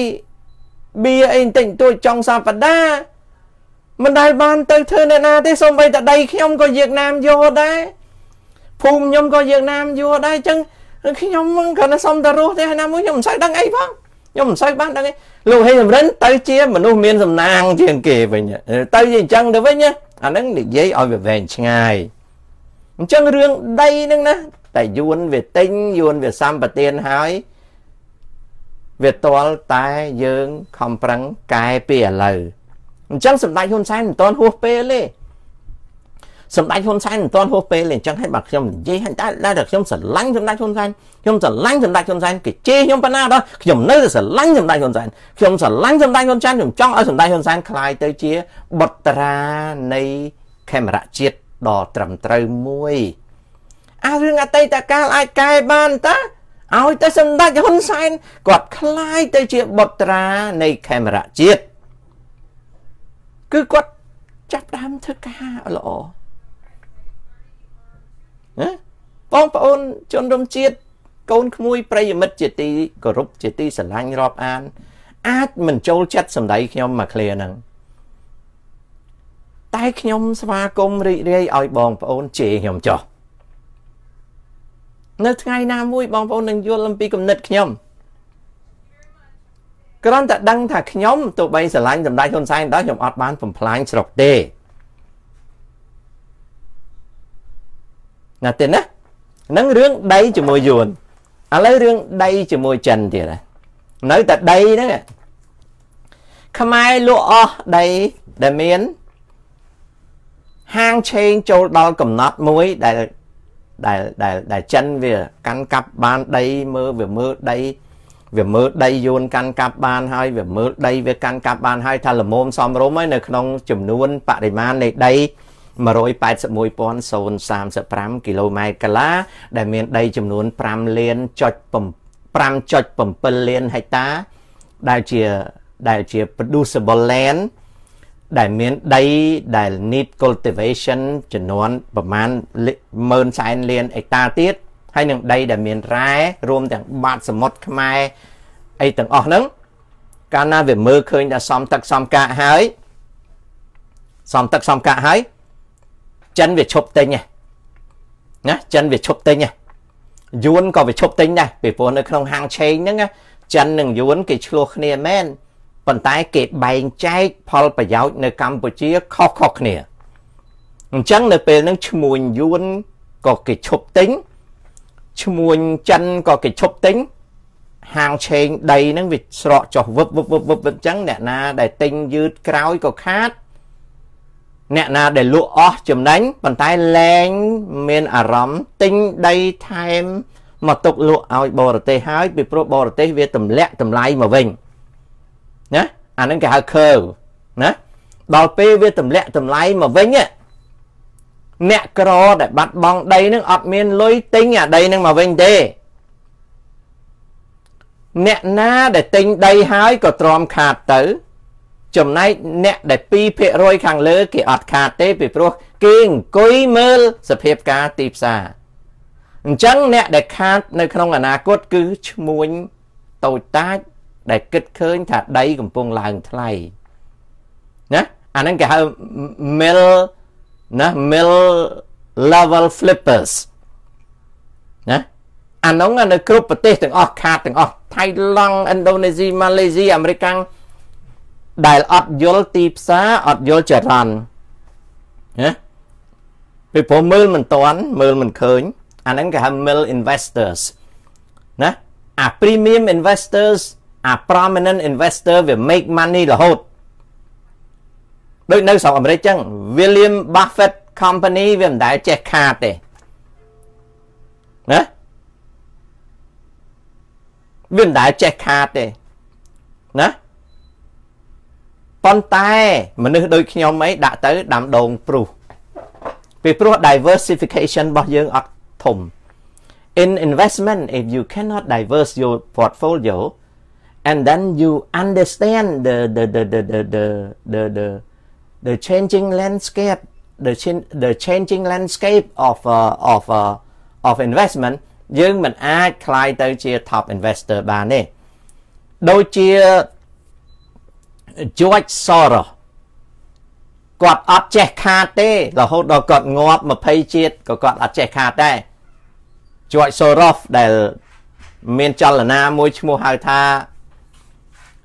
បៀអីបន្តិចតួចចុងសប្តាហ៍ មិនដែលបានទៅធ្វើអ្នកណាទេសូម្បីតែដីខ្ញុំក៏យកណាមយកដែរភូមិខ្ញុំក៏យកណាមយកដែរអញ្ចឹងខ្ញុំគ្រាន់តែសុំតែរស់ទេហើយណាមួយខ្ញុំមិនសូវដឹងអីផងខ្ញុំមិនសូវបានដឹងទេលោកហេងសំរិនទៅជាមនុស្សមានសំណាងជាងគេវិញទៅជាអញ្ចឹងទៅវិញអាហ្នឹងនិយាយឲ្យវាវែងឆ្ងាយអញ្ចឹងរឿងដីហ្នឹងណាតែយួនវាទិញយួនវាសម្បទានហើយវាតល់តែយើងខំប្រឹងកែពីឥឡូវ អញ្ចឹងសម្ដេចហ៊ុនសែនមិនទាន់ហួសពេលទេសម្ដេចហ៊ុនសែនមិនទាន់ហួសពេលទេអញ្ចឹងហើយបើខ្ញុំនិយាយហើយតែតែខ្ញុំស្រឡាញ់សម្ដេចហ៊ុនសែនខ្ញុំស្រឡាញ់សម្ដេចហ៊ុនសែនគេជេរខ្ញុំប៉ុណ្ណាដល់ខ្ញុំនៅតែស្រឡាញ់សម្ដេចហ៊ុនសែនខ្ញុំស្រឡាញ់សម្ដេចហ៊ុនសែនខ្ញុំចង់ឲ្យសម្ដេចហ៊ុនសែនคลายទៅជាបុត្រានៃខេមរៈជាតិដ៏ត្រឹមត្រូវមួយអារឿងអតីតកាលអាចកែបានតាឲ្យតែសម្ដេចហ៊ុនសែនគាត់คลายទៅជាបុត្រានៃខេមរៈជាតិ គឺគាត់ចាប់ដើមធ្វើការល្អណាបងប្អូនជនរួមជាតិកូនក្មួយប្រិយមិត្តជាទីគោរពជាទីស្រឡាញ់រាប់អាន អាចមិនចូលចិត្តសម្ដីខ្ញុំមកឃ្លាហ្នឹងតែខ្ញុំស្វាគមន៍រីករាយឲ្យបងប្អូនជេរខ្ញុំចោះនៅថ្ងៃណាមួយបងប្អូននឹងយល់អំពីគំនិតខ្ញុំ គ្រាន់តែដឹងថាខ្ញុំទោះបីស្រឡាញ់សម្ដេចហ៊ុនសែនដល់ខ្ញុំអត់បានបំផ្លាញស្រុកទេណាទេណានឹងរឿងដីជាមួយយួនឥឡូវរឿងដីជាមួយចិនទៀតនៅតែដីហ្នឹងខ្មែរលក់អស់ដីដែលមានហាងឆេងចូលដល់កំណត់មួយដែលដែលដែលដែលចិនវាកាន់កាប់បានដីមើលវាមើលដី វាមើលដីយួនកាន់កាប់បានហើយវាមើលដីវាកាន់កាប់បានហើយថាល្មមសំរុំហើយនៅក្នុងចំនួនបរិមាណនៃដី181,035គីឡូម៉ែត្រកាឡាដែលមានដីចំនួន5លានចុច5.7លានហិកតា ដែលជាដែលជា producible land ដែលមានដីដែល need cultivation ចំនួនប្រមាណ100,000សែនលានហិកតាទៀត ហើយនឹងដីដែលមានរ៉ែរួមទាំងបាតសមុទ្រខ្មែរអីទាំងអស់ហ្នឹងកាលណាវាមើលឃើញថាសំទឹកសំកាកហើយសំទឹកសំកាកហើយចិនវាឈប់ទិញណាចិនវាឈប់ទិញយួនក៏វាឈប់ទិញដែរពីព្រោះនៅក្នុងហាងឆេងហ្នឹងចិននិងយួនគេឆ្លោះគ្នាមែនប៉ុន្តែគេបែងចែកផលប្រយោជន៍នៅកម្ពុជាខុសៗគ្នាអញ្ចឹងនៅពេលហ្នឹងឈ្មួញយួនក៏គេឈប់ទិញ ឈ្មួញចិនក៏គេឈប់ទិញហាងឆេងដីហ្នឹងវាស្រកចុះវឹបវឹបវឹបវឹបអញ្ចឹងអ្នកណាដែលទិញយឺតក្រោយក៏ខាតអ្នកណាដែលលក់អស់ចំណេញប៉ុន្តែលែងមានអារម្មណ៍ទិញដីថែមមកទុកលក់ឲ្យបរទេសហើយពីព្រោះបរទេសវាទម្លាក់តម្លៃមកវិញណាអាហ្នឹងគេហៅ curve ណាដល់ពេលវាទម្លាក់តម្លៃមកវិញ អ្នកក្រដែលបាត់បង់ដីហ្នឹងអត់មានលុយទិញអាដីហ្នឹងមកវិញទេអ្នកណាដែលទិញដីហើយក៏ទ្រាំខាតទៅ ចំណែកអ្នកដែល2%ខាងលើគេអត់ខាតទេពីព្រោះគេអង្គុយមើលសភាពការទីផ្សារអញ្ចឹងអ្នកដែលខាតនៅក្នុងអនាគតគឺឈ្មួញតូចតាចដែលគិតឃើញថាដីកំពុងឡើងថ្លៃណាអាហ្នឹងគេហៅ mill ណា mill level flippers ណាអានោះនៅគ្រប់ប្រទេសទាំងអស់ខាតទាំងអស់ថៃឡង់ឥណ្ឌូនេស៊ីម៉ាឡេស៊ីអាមេរិកដែលអត់យល់ទីផ្សារអត់យល់ចរន្តណាពីព្រោះមើលមិនតាន់មើលមិនឃើញអាហ្នឹងគេហៅ mill investors ណាអា premium investors អា prominent investor វា make money រហូត ដូចនៅស្រុកអាមេរិកចឹង William Buffett company វាមិនដែលចេះខាតទេណាវាមិនដែលចេះខាតទេណាប៉ុន្តែមនុស្សដូចខ្ញុំអីដាក់ទៅដាំដូងព្រុសពីព្រោះ diversification របស់យើងអត់ធំ in investment if you cannot diverse your portfolio and then you understand the the the the the the the, the, the changing landscape the the changing landscape of uh, of uh, of investment យើងមិនអាចคลายទៅជា top investor បានទេដូចជា George Soros គាត់អត់ចេះខាតទេរហូតដល់គាត់ងាប់20ជាតិក៏គាត់អត់ចេះខាតដែរ George Soros ដែលមានចលនាមួយឈ្មោះហៅថា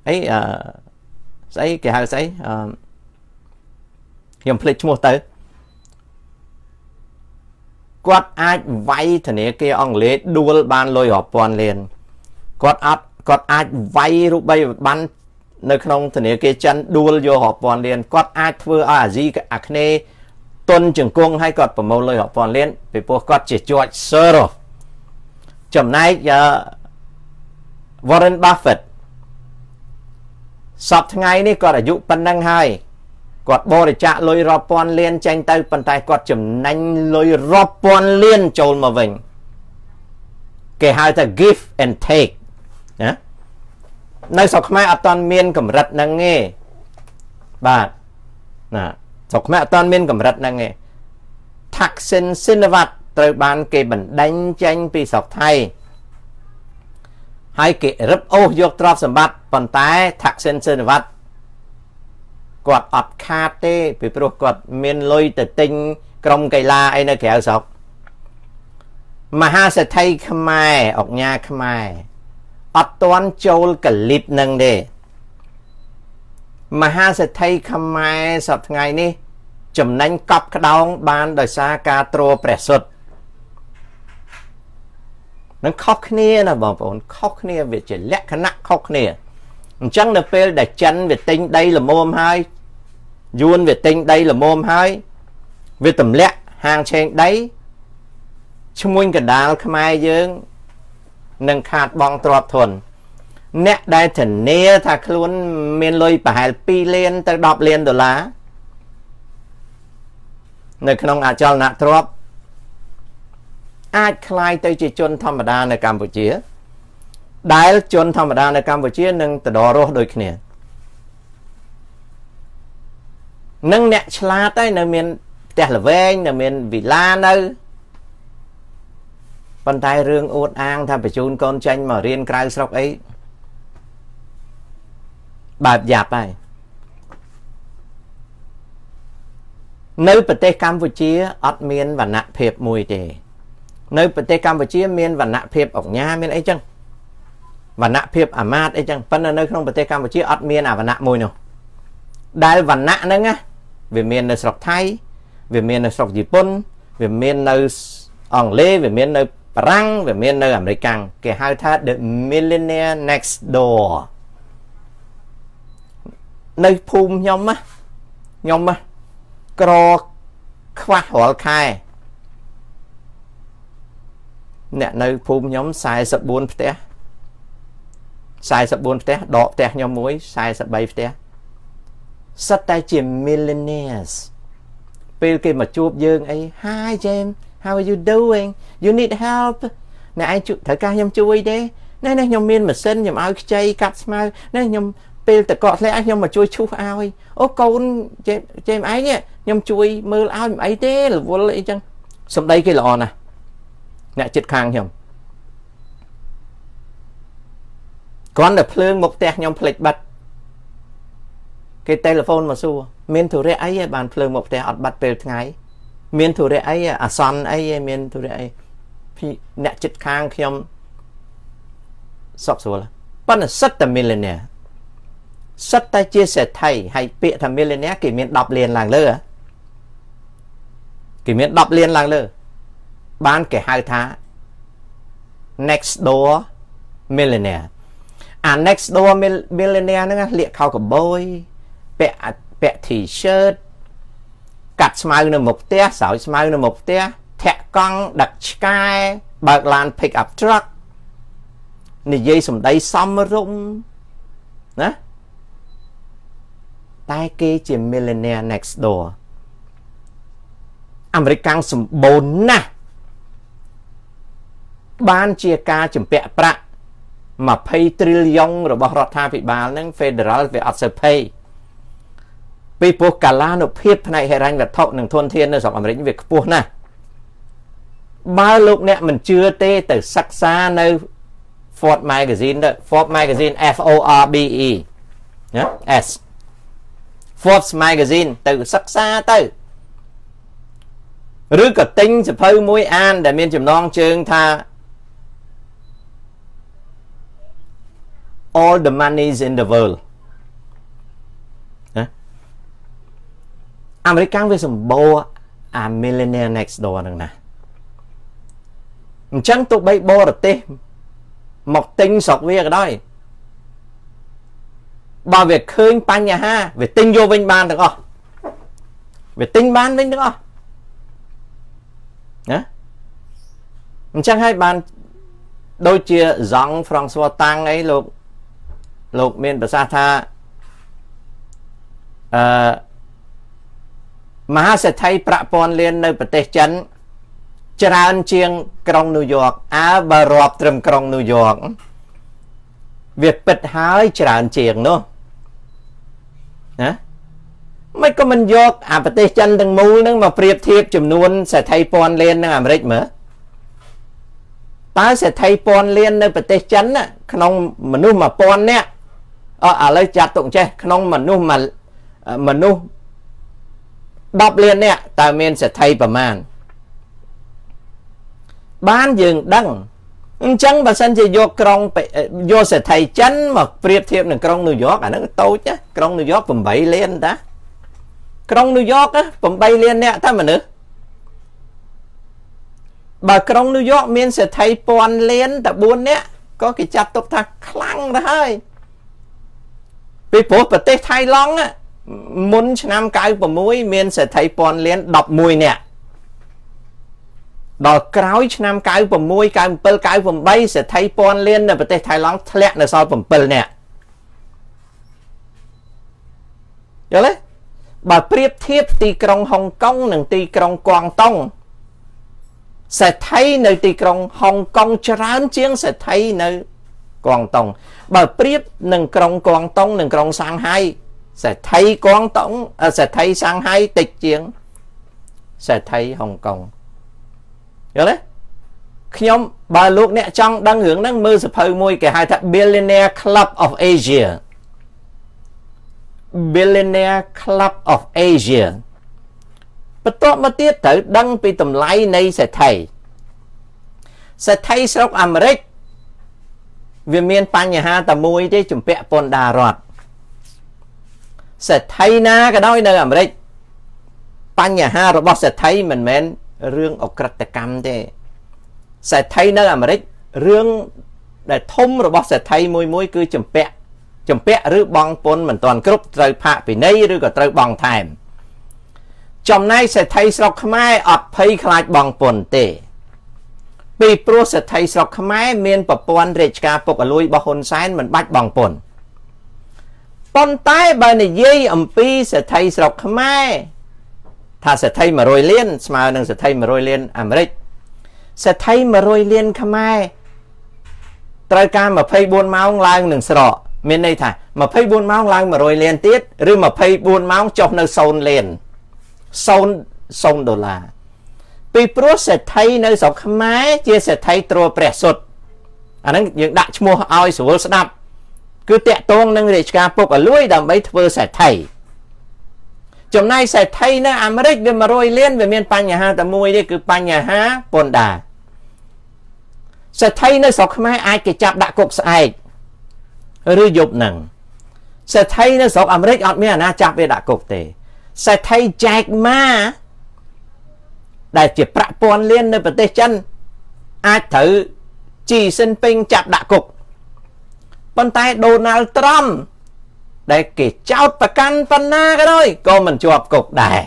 អីអឺស្អីគេហៅស្អីអឺ ខ្ញុំភ្លេចឈ្មោះទៅគាត់អាចវាយធនាគារអង់គ្លេសដួលបានលុយរាប់ពាន់លានគាត់អត់គាត់អាចវាយរូបិយប័ណ្ណនៅក្នុងធនាគារចិនដួលយករាប់ពាន់លានគាត់អាចធ្វើឲ្យអាស៊ីអាគ្នេយ៍ទុនជង្គង់ឲ្យគាត់ប្រមូលលុយរាប់ពាន់លានពីព្រោះគាត់ជា George Soros ចំណែក Warren Buffett សពថ្ងៃនេះគាត់អាយុប៉ុណ្ណឹងហើយ គាត់បរិច្ចាគលុយរាប់ពាន់លានចេញទៅប៉ុន្តែគាត់ចំណេញលុយរាប់ពាន់លានចូលមកវិញគេហៅថា give and take ណានៅស្រុកខ្មែរអត់ទាន់មានកម្រិតហ្នឹងទេបាទណាស្រុកខ្មែរអត់ទាន់មានកម្រិតហ្នឹងទេ Thaksin Shinawatra ត្រូវបានគេបណ្ដេញចេញពីស្រុកថៃហើយគេរឹបអូសយកទ្រព្យសម្បត្តិប៉ុន្តែ Thaksin Shinawatra គាត់អត់ខាតទេពីព្រោះគាត់មានលុយទៅទិញក្រុមកីឡាអីនៅក្រៅស្រុកមហាសេដ្ឋីខ្មែរអុកញ៉ាខ្មែរអត់ទាន់ចូលកលិបនឹងទេមហាសេដ្ឋីខ្មែរសប្តាហ៍ថ្ងៃនេះ ចំណេញកប់ក្តោង បានដោយសារការទ្រព្រះសុទ្ធនឹងខុសគ្នាណាបងប្អូនខុសគ្នាវាជាលក្ខណៈខុសគ្នា អញ្ចឹងនៅពេលដែលចិនវាទិញដីល្មមហើយយួនវាទិញដីល្មមហើយវាទម្លាក់ហាងឆេងដីឈ្មួញកដាលខ្មែរយើងនឹងខាតបងទ្រព្យធនអ្នកដែលធានាថាខ្លួនមានលុយប្រហែល2លានទៅ10លានដុល្លារនៅក្នុងអចលនទ្រព្យអាចคล้ายទៅជាជនធម្មតានៅកម្ពុជា ដែលជនធម្មតានៅកម្ពុជានឹងតដរស់ដូចគ្នានឹងអ្នកឆ្លាតហើយនៅមានផ្ទះល្វែងនៅមានវិឡានៅប៉ុន្តែរឿងអួតអាងថាបញ្ជូនកូនចេញមករៀនក្រៅស្រុកអីបែបយ៉ាប់ហើយនៅប្រទេសកម្ពុជាអត់មានវណ្ណៈភាពមួយទេ នៅប្រទេសកម្ពុជាមានវណ្ណៈភាពអុកញ៉ាមានអីចឹង វណ្ណៈភាពអាមាតអីចឹងប៉ុន្តែនៅក្នុងប្រទេសកម្ពុជាអត់មានអាវណ្ណៈមួយនោះដែលវណ្ណៈហ្នឹងណាវាមាននៅស្រុកថៃវាមាននៅស្រុកជប៉ុនវាមាននៅអង់គ្លេសវាមាននៅបារាំងវាមាននៅអាមេរិកគេហៅថា the millionaire next door នៅភូមិខ្ញុំណាខ្ញុំណាក្រខ្វះរាល់ខែអ្នកនៅភូមិខ្ញុំ44ផ្ទះ 44ផ្ទះដកផ្ទះខ្ញុំមួយ43ផ្ទះសិតតែជា millionaires ពេលគេមកជួបយើងអី Hi James how are you doing you need help អ្នកឯងត្រូវការខ្ញុំជួយទេណែនេះខ្ញុំមានម៉ាស៊ីនខ្ញុំឲ្យខ្ចីកាត់ស្មៅណែខ្ញុំពេលតកកធ្លាក់ខ្ញុំមកជួយឈូសឲ្យអូកូនជេជេមឯងខ្ញុំជួយមើលឲ្យមិនអីទេរវល់អីចឹងសំដីគេល្អណាស់អ្នកចិត្តខាងខ្ញុំ គ្រាន់តែភ្លើងមុខផ្ទះខ្ញុំផ្លេចបាត់គេទូរស័ព្ទមកសួរមានធុរៈអីបានភ្លើងមកផ្ទះអត់បាត់ពេលថ្ងៃមានធុរៈអីអាសន្នអីមានធុរៈអីអ្នកចិត្តខាងខ្ញុំសក់ស្រួលប៉ុន្តែសិតតែ millionaire សិតតែជាសេដ្ឋីហើយពាក្យថា millionaire គេមាន10លានឡើងលើគេមាន10លានឡើងលើ បានគេហៅថា next door millionaire អា next door millionaire ហ្នឹងលាកខោកបយពាក់ពាក់ T-shirt កាត់ស្មៅនៅមុខផ្ទះស្រោចស្មៅនៅមុខផ្ទះធាក់កង់ដឹកឆ្កែបើកឡាន pick up truck និយាយសម្ដីសមរម្យណាតែគេជា millionaire next door អាមេរិកសម្បូរណាស់បានជាការចម្ពាក់ប្រាក់ 20 trillion របស់រដ្ឋាភិបាលនឹង Federal វាអត់សូវភ័យពីព្រោះកាលានុភាពផ្នែកហិរញ្ញវត្ថុនិងធនធាននៅស្រុកអាមេរិកវាខ្ពស់ណាស់បើលោកអ្នកមិនជឿទេទៅសិក្សានៅ Ford Magazine ទៅ Ford Magazine F O R B E ណា S Forbes Magazine ទៅសិក្សាទៅឬក៏ទិញសភៅមួយអានដែលមានចំណងជើងថា all the monies in the world ណាអាមេរិកវាសម្បូរអា millionaire next door ហ្នឹងណាអញ្ចឹងទោះបីបរទេសមកទិញស្រុកវាក៏ដោយបើវាឃើញបញ្ហាវាទិញយកវិញបានទាំងអស់វាទិញបានវិញទាំងអស់ណាអញ្ចឹងហើយបានដូចជាសង់ហ្វ្រង់ស្វតាំងអីលោក លោកមានប្រសាសន៍ថាអឺមហាសេដ្ឋីប្រាក់ពាន់លាននៅប្រទេសចិនច្រើនជាងក្រុងញូវយ៉កអើបើរាប់ត្រឹមក្រុងញូវយ៉កវាពិតហើយច្រើនជាងនោះណាមិនក៏មិនយកអាប្រទេសចិនទាំងមូលហ្នឹងមកប្រៀបធៀបចំនួនសេដ្ឋីពាន់លាននៅអាមេរិកមើលតើសេដ្ឋីពាន់លាននៅប្រទេសចិនក្នុងមនុស្ស1000នាក់ អឥឡូវចាត់ទុកចេះក្នុងមនុស្សមនុស្ស10លាននាក់តើមានសេដ្ឋីប្រមាណបានយើងដឹងអញ្ចឹងបើសិនជាយកក្រុងយកសេដ្ឋីចិនមកប្រៀបធៀបនឹងក្រុងញូវយ៉កអាហ្នឹងតូចណាក្រុងញូវយ៉ក8លានតាក្រុងញូវយ៉ក8លានអ្នកតាមនុស្សបើក្រុងញូវយ៉កមានសេដ្ឋីពាន់លានតែ4នាក់ក៏គេចាត់ទុកថាខ្លាំងទៅហើយ ពីព្រោះប្រទេសថៃឡង់មុនឆ្នាំ96មានសេដ្ឋីពាន់លាន11នាក់ដល់ក្រោយឆ្នាំ96 97 98សេដ្ឋីពាន់លាននៅប្រទេសថៃឡង់ធ្លាក់នៅសល់7នាក់យល់ទេបើប្រៀបធៀបទីក្រុងហុងកុងនិងទីក្រុងកួងតុងសេដ្ឋីនៅទីក្រុងហុងកុងច្រើនជាងសេដ្ឋីនៅ កួងតុង បើប្រៀបនឹងក្រុងកួងតុងនិងក្រុងសាំងហៃសេដ្ឋីកួងតុងសេដ្ឋីសាំងហៃតិចជាងសេដ្ឋីហុងកុងយល់ទេខ្ញុំបើលោកអ្នកចង់ដឹងរឿងហ្នឹងមើលសភៅមួយគេហៅថា Billionaire Club of Asia Billionaire Club of Asia បន្ទាប់មកទៀតត្រូវដឹងពីតម្លៃនៃសេដ្ឋីសេដ្ឋីស្រុកអាមេរិក វាមានបញ្ហាតែមួយទេជំពាក់ពន្ធដាររដ្ឋសេដ្ឋីណាក៏ដោយនៅអាមេរិកបញ្ហារបស់សេដ្ឋីមិនមែនរឿងអក្រិតកម្មទេសេដ្ឋីនៅអាមេរិករឿងដែលធំរបស់សេដ្ឋីមួយមួយគឺចម្ពាក់ចម្ពាក់ឬបងពុនមិនទាន់គ្រប់ត្រូវផាកពិន័យឬក៏ត្រូវបងថែមចំណែកសេដ្ឋីស្រុកខ្មែរអត់ភ័យខ្លាចបងពុនទេ ពីព្រោះសេដ្ឋីស្រុកខ្មែរមានប្រព័ន្ធរាជការពុកអលួយរបស់ហ៊ុនសែនមិនបាច់បងពុនប៉ុន្តែបើនិយាយអំពីសេដ្ឋីស្រុកខ្មែរថាសេដ្ឋី100លានស្មើនឹងសេដ្ឋី100លានអាមេរិកសេដ្ឋី100លានខ្មែរត្រូវការ24ម៉ោងឡើងនឹងស្រកមានន័យថា24ម៉ោងឡើង100លានទៀតឬ24ម៉ោងចុះនៅ0លាន0 0ដុល្លារ ពីព្រោះសេដ្ឋីនៅស្រុកខ្មែរជាសេដ្ឋីត្រួតព្រះសុទ្ធអាហ្នឹងយើងដាក់ឈ្មោះឲ្យស្រួលស្ដាប់ គឺតាក់ទងនឹងរាជការពុកអលួយដើម្បីធ្វើសេដ្ឋីចំណែកសេដ្ឋីនៅអាមេរិកវា100លានវាមានបញ្ហាតែមួយទេគឺបញ្ហាពន្ធដារសេដ្ឋីនៅស្រុកខ្មែរអាចគេចាប់ដាក់គុកស្អែកឬយប់នឹងសេដ្ឋីនៅស្រុកអាមេរិកអត់មានអាណាចាប់វាដាក់គុកទេសេដ្ឋីចែកម៉ា ដែលជាប្រាក់ពាន់លាននៅប្រទេសចិនអាចត្រូវជីសិនពេញចាប់ដាក់គុកប៉ុន្តែដូណាល់ត្រាំដែលគេចោតប្រកាន់ប៉ុណ្ណាក៏ដោយក៏មិនជាប់គុកដែរ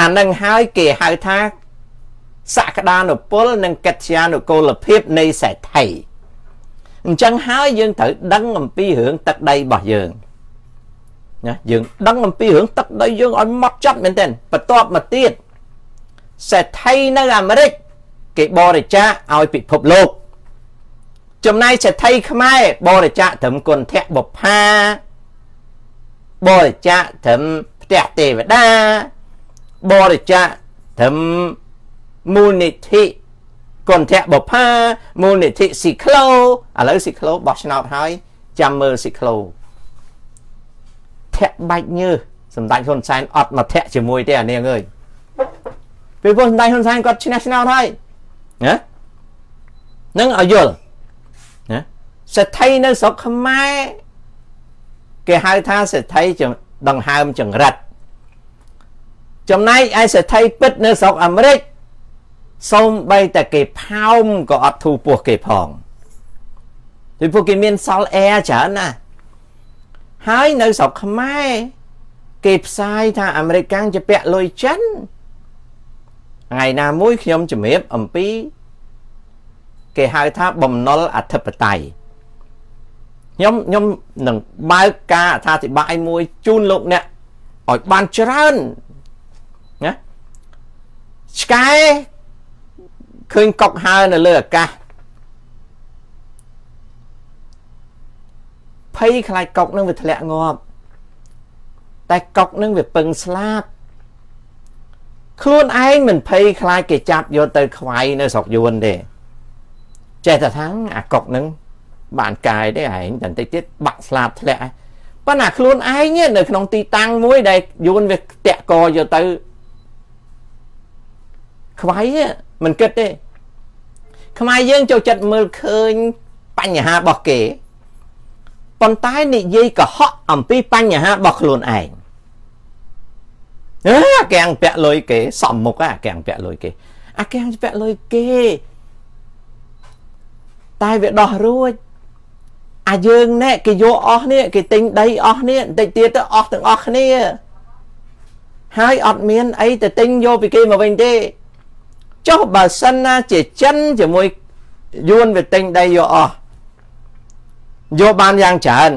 អានឹងហើយគេហៅថាសក្តានុពលនិងកិត្យានុគលភាពនៃសេដ្ឋីអញ្ចឹងហើយយើងត្រូវដឹងអំពីរឿងទឹកដីរបស់យើង ណាយើងដឹងអំពីរឿងទឹកដីយើងឲ្យម៉ត់ចត់មែនទែនបន្ទាប់មកទៀតសេដ្ឋីនៅអាមេរិកគេបរិច្ចាគឲ្យពិភពលោកចំណែកសេដ្ឋីខ្មែរបរិច្ចាគត្រឹមគុណធៈបុផាបរិច្ចាគត្រឹមផ្ទះទេវតាបរិច្ចាគត្រឹមមូលនិធិគុណធៈបុផាមូលនិធិស៊ីក្លូឥឡូវស៊ីក្លូបោះឆ្នោតហើយចាំមើលស៊ីក្លូ ធាក់បាច់ញើសសម្ដេចហ៊ុនសែនអត់មកធាក់ជាមួយទេអានាងអើយពីព្រោះសម្ដេចហ៊ុនសែនគាត់ឈ្នះឆ្នោតហើយណានឹងឲ្យយល់ណាសេដ្ឋីនៅស្រុកខ្មែរគេហៅថាសេដ្ឋីដង្ហើមចង្រិតចំណែកឯសេដ្ឋីពិតនៅស្រុកអាមេរិកសូម្បីតែគេផោមក៏អត់ធូរពោះគេផងពីពួកគេមានសល់អែច្រើនណាស់ ហើយនៅស្រុកខ្មែរគេផ្សាយថាអាមេរិកកាំងជាពាក់លុយចិនថ្ងៃណាមួយខ្ញុំជំរាបអំពី គេហៅថាបំណុលអធិបតេយ្យខ្ញុំខ្ញុំនឹងបើកការអធិប្បាយមួយជូនលោកអ្នកឲ្យបានច្រើនណាឆ្កែឃើញកុកហើនៅលើអាកាស ភ័យខ្លាចកុកនឹងវាធ្លាក់ងាប់តែកុកនឹងវាពឹងស្លាប់ខ្លួនឯងមិនភ័យខ្លាចគេចាប់យកទៅខ្វាយនៅស្រុកយួនទេចេះតែថាអាកុកនឹងបានកាយទេឯងតែតិចទៀតបាក់ស្លាប់ធ្លាក់ប៉ុន្តែខ្លួនឯងនៅក្នុងទីតាំងមួយដែលយួនវាតាក់កយកទៅខ្វាយមិនគិតទេខ្មែរយើងចូលចិត្តមើលឃើញបញ្ហារបស់គេ ប៉ុន្តែនិយាយកុហកអំពីបញ្ហារបស់ខ្លួនឯងអើអាកាំងពាក់លុយគេសំមុខអាកាំងពាក់លុយគេ អាកាំងពាក់លុយគេ តែវាដោះរួចអាយើងណែគេយកអស់នេះគេទិញដីអស់នេះបន្តិចទៀតទៅអស់ទាំងអស់គ្នាហើយអត់មានអីទៅទិញយកពីគេមកវិញទេចុះបើសិនណាជាចិនជាមួយយួនវាទិញដីយកអស់ យកបានយ៉ាងច្រើន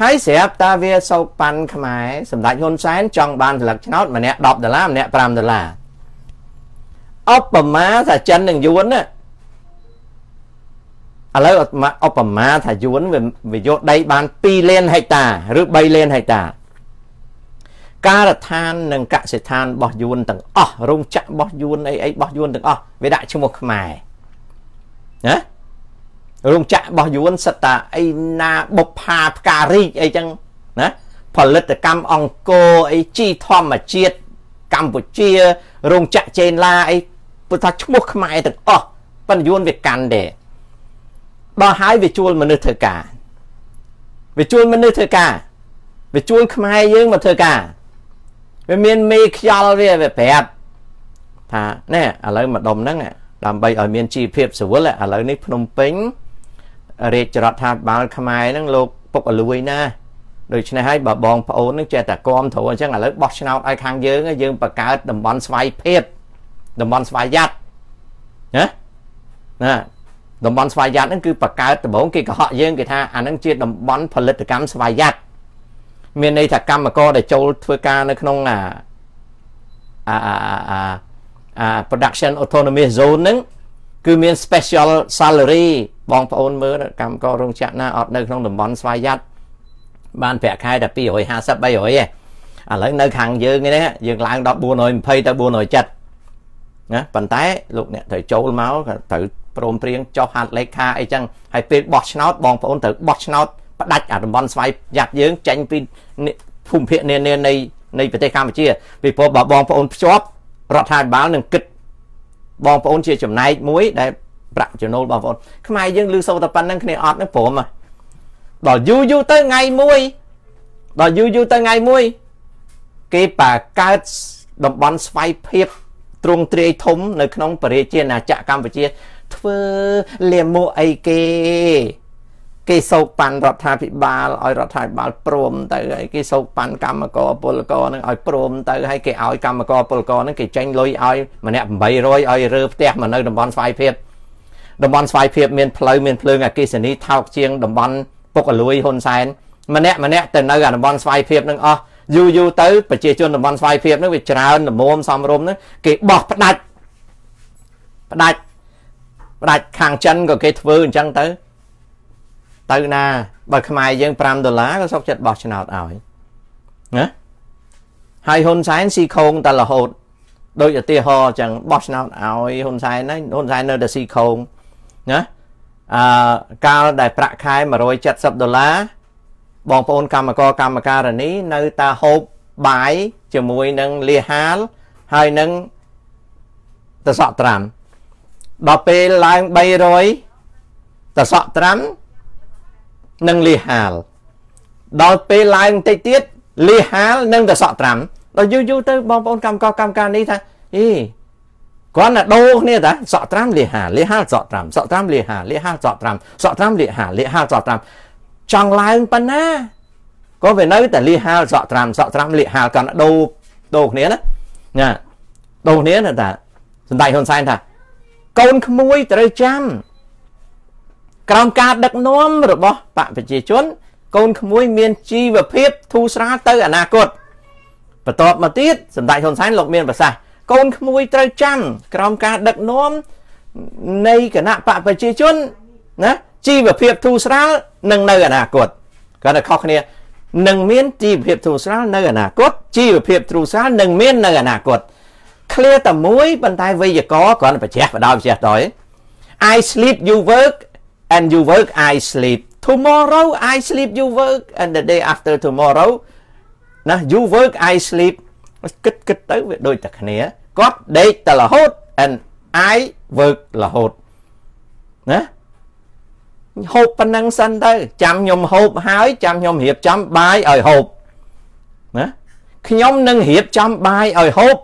ហើយស្រាប់តាវាសោកប៉ាន់ខ្មែរសម្ដេចហ៊ុនសែនចង់បានស្លឹកឆ្នោតម្នាក់10ដុល្លារម្នាក់5ដុល្លារឧបមាថាចិននិងយួនណាឥឡូវឧបមាថាយួនវាយកដីបាន2លានហិកតាឬ3លានហិកតាការដ្ឋាននិងកសិដ្ឋានរបស់យួនទាំងអស់រោងចក្ររបស់យួនអីអីរបស់យួនទាំងអស់វាដាក់ឈ្មោះខ្មែរណា រោងចក្ររបស់យួនសិតតាអីណាបុប្ផាផ្ការីកអីចឹងណាផលិតកម្មអង្គរអីជីធម្មជាតិកម្ពុជារោងចក្រចេនឡាអីពុទ្ធថាឈ្មោះខ្មែរទាំងអស់ប៉ុន្តែយួនវាកាន់ទេដល់ហើយវាជួលមនុស្សធ្វើការវាជួលមនុស្សធ្វើការវាជួលខ្មែរយើងមកធ្វើការវាមានមេខ្យល់វាវាប្រាប់ថាណែឥឡូវម្ដុំហ្នឹងដើម្បីឲ្យមានជីវភាពសវលឥឡូវនេះភ្នំពេញ រាជរដ្ឋាភិបាលខ្មែរហ្នឹងលោកពុកអលួយណាដូច្នេះហើយបើបងប្អូននឹងចេះតែគាំទ្រអញ្ចឹងឥឡូវបោះឆ្នោតឲ្យខាងយើងយើងបង្កើតតំបន់ស្វ័យភាពតំបន់ស្វ័យយ័តណាណាតំបន់ស្វ័យយ័តហ្នឹងគឺបង្កើតដំបូងគេកុហកយើងគេថាអាហ្នឹងជាតំបន់ផលិតកម្មស្វ័យយ័តមានន័យថាកម្មករដែលចូលធ្វើការនៅក្នុងអាអាអាអា production autonomous zone ហ្នឹងគឺមាន special salary បងប្អូនមើលកម្មកររោងចក្រណាអត់នៅក្នុងតំបន់ស្វ័យយ័តបានប្រាក់ខែតែ250 300ឯងឥឡូវនៅខាងយើងនេះយើងឡើងដល់420ទៅ470ណាប៉ុន្តែលោកអ្នកត្រូវចូលមកត្រូវព្រមព្រៀងចុះហាត់លេខាអីចឹងហើយពេលបោះឆ្នោតបងប្អូនត្រូវបោះឆ្នោតផ្ដាច់អាតំបន់ស្វ័យយ៉ាត់យើងចេញពីភូមិភាគនានានៃនៃប្រទេសកម្ពុជាពីព្រោះបើបងប្អូនភ្ជាប់រដ្ឋាភិបាលនឹងគិតបងប្អូនជាចំណែកមួយដែល ប្រាក់ចំណូលបងប្អូនខ្មែរយើងលឺសូរតែប៉ុណ្្នឹងគ្នាអត់នឹងព្រមដល់យូរយូរទៅថ្ងៃមួយដល់យូរយូរទៅថ្ងៃមួយ គេបង្កើតតំបន់ស្វ័យភាពទ្រង់ទ្រាយធំនៅក្នុងប្រជាណាចក្រកម្ពុជា ធ្វើលាមកអីគេ គេសោកប៉ាន់រដ្ឋាភិបាលឲ្យរដ្ឋាភិបាលព្រមទៅហើយគេសោកប៉ាន់កម្មករពលករនឹងឲ្យព្រមទៅហើយគេឲ្យកម្មករពលករនឹងគេចេញលុយឲ្យម្នាក់800ឲ្យរើផ្ទះមកនៅតំបន់ស្វ័យភាព តំបន់ស្វ័យភាពមានផ្លូវមានភ្លើងអគ្គិសនីថោកជាងតំបន់ពុកអលួយហ៊ុនសែនម្នាក់ម្នាក់ទៅនៅអាតំបន់ស្វ័យភាពនឹងអស់យូរយូរទៅប្រជាជនតំបន់ស្វ័យភាពនឹងវាច្រើនល្មមសំរុំនឹងគេបោះផ្ដាច់ផ្ដាច់ផ្ដាច់ខាងចិនក៏គេធ្វើអញ្ចឹងទៅទៅណាបើខ្មែរយើង5ដុល្លារក៏សុខចិត្តបោះឆ្នោតឲ្យណាហើយហ៊ុនសែនស៊ីខោងតែរហូតដូចឧទាហរណ៍អញ្ចឹងបោះឆ្នោតឲ្យហ៊ុនសែនហ្នឹងហ៊ុនសែននៅតែស៊ីខោង ណាអឺកាលដែលប្រាក់ខែ170ដុល្លារបងប្អូនកម្មករកម្មការិនីនៅតែហូបបាយជាមួយនឹងលៀហាលហើយនឹងតសក់ត្រាំដល់ពេលឡើង300តសក់ត្រាំនិងលៀហាលដល់ពេលឡើងបន្តិចទៀតលៀហាលនិងតែសក់ត្រាំដល់យូរយូរទៅបងប្អូនកម្មករកម្មការនេះថាអី គាត់ណាដូរគ្នាតាសក់ត្រាំលៀហាលៀហាលសក់ត្រាំសក់ត្រាំលៀហាលៀហាលសក់ត្រាំសក់ត្រាំលៀហាលៀហាលសក់ត្រាំចង់ឡើងប៉ុណ្ណាក៏វានៅតែលៀហាលសក់ត្រាំសក់ត្រាំលៀហាលគាត់ដូរដូរគ្នាណាណាដូរគ្នាណាតាសម្ដេចហ៊ុនសែនថាកូនក្មួយត្រូវចាំក្រោមការដឹកនាំរបស់បកប្រជាជន កូនក្មួយមានជីវភាពធូរស្រាលទៅអនាគតបន្ទាប់មកទៀតសម្ដេចហ៊ុនសែនលោកមានប្រសាសន៍ កូនក្មួយត្រូវចាំក្រោមការដឹកនាំនៃគណៈបកប្រជាជនណាជីវភាពធូរស្រាលនឹងនៅអនាគតគាត់តែខុសគ្នានឹងមានជីវភាពធូរស្រាលនៅអនាគតជីវភាពធូរស្រាលនឹងមាននៅអនាគត clear តែមួយប៉ុន្តែវេយ្យាករណ៍គ្រាន់តែបញ្ជាក់បដោយបញ្ជាក់ដោយ I sleep you work and you work I sleep tomorrow I sleep you work and the day after tomorrow ណា you work I sleep គិតគិតទៅវាដូចតែគ្នាគាត់ដេកតែរហូត and I work រហូតណាហូបប៉ុណ្ណឹងសិនទៅចាំខ្ញុំហូបហើយចាំខ្ញុំរៀបចំបាយឲ្យហូបណាខ្ញុំនឹងរៀបចំបាយឲ្យហូប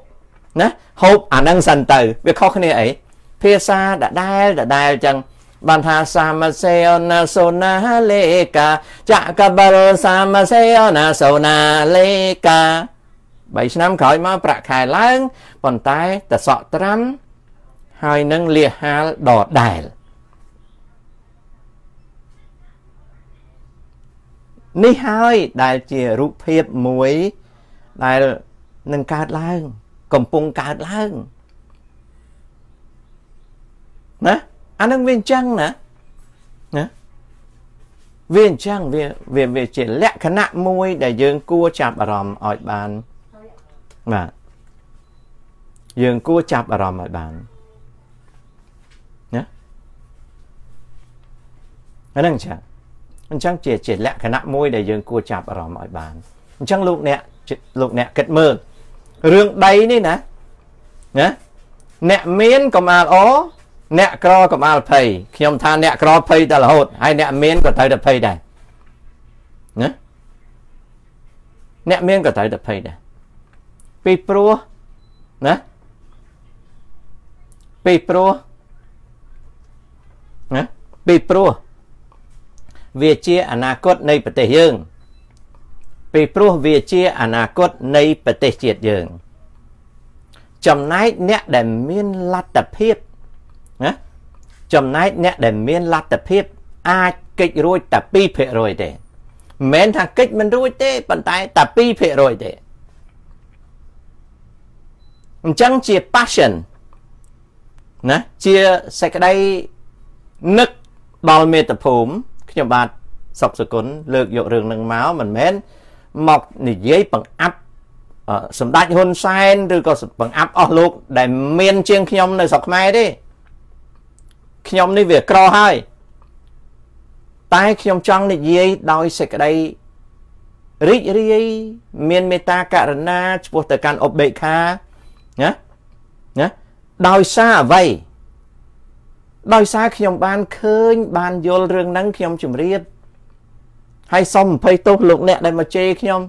ណាហូបអានឹងសិនទៅវាខុសគ្នាអីភាសាដដែលដដែលចឹងបានថាសាមសេអណាសូណាលេកាចកបលសាមសេអណាសូណាលេកា 3ឆ្នាំក្រោយមកប្រាក់ខែឡើងប៉ុន្តែតសក់ត្រាំហើយនឹងលះហាលដដែលនេះហើយដែលជារូបភាពមួយដែលនឹងកើតឡើង កំពុងកើតឡើងណាអានឹងវាអញ្ចឹងណាណាវាអញ្ចឹងវាវាវាជាលក្ខណៈមួយដែលយើងគួរចាប់អារម្មណ៍ឲ្យបាន បាទយើងគួរចាប់អារម្មណ៍ឲ្យបានណាអានឹងចាអញ្ចឹងជាជាលក្ខណៈមួយដែលយើងគួរចាប់អារម្មណ៍ឲ្យបានអញ្ចឹងលោកអ្នកលោកអ្នកគិតមើលរឿងដីនេះណាណាអ្នកមានកុំអាលអអ្នកក្រកុំអាលភ័យខ្ញុំថាអ្នកក្រភ័យតែរហូតហើយអ្នកមានក៏ត្រូវតែភ័យដែរណាអ្នកមានក៏ត្រូវតែភ័យដែរ ពីព្រោះណាពីព្រោះណាពីព្រោះវាជាអនាគតនៃប្រទេសយើង ពីព្រោះវាជាអនាគតនៃប្រទេសជាតិយើង ចំណែកអ្នកដែលមានលទ្ធភាពណាចំណែកអ្នកដែលមានលទ្ធភាព អាចកិច្ចរួចតែ2%ទេមិនមែនថាកិច្ចមិនរួចទេប៉ុន្តែតែ2%ទេ អញ្ចឹងជា passion ណាជាសេចក្តីនឹកដល់មេត្តាភូមិខ្ញុំបាទសុកសគុណលើកយករឿងនឹងមកមិនមែនមកនិយាយបង្អាប់សម្ដេចហ៊ុនសែនឬក៏បង្អាប់អស់លោក ដែលមានជាងខ្ញុំនៅស្រុកខ្មែរទេខ្ញុំនេះវាក្រហើយតែខ្ញុំចង់និយាយដោយសេចក្តីរីករាយមានមេត្តាករុណាឆ្ពោះទៅកាន់អុបេក្ខា ណាណាដោយសារអ្វីដោយសារខ្ញុំបានឃើញ បានយល់រឿងហ្នឹងខ្ញុំជម្រាបហើយសុំអភ័យទោសលោកអ្នកដែលមកជេរខ្ញុំ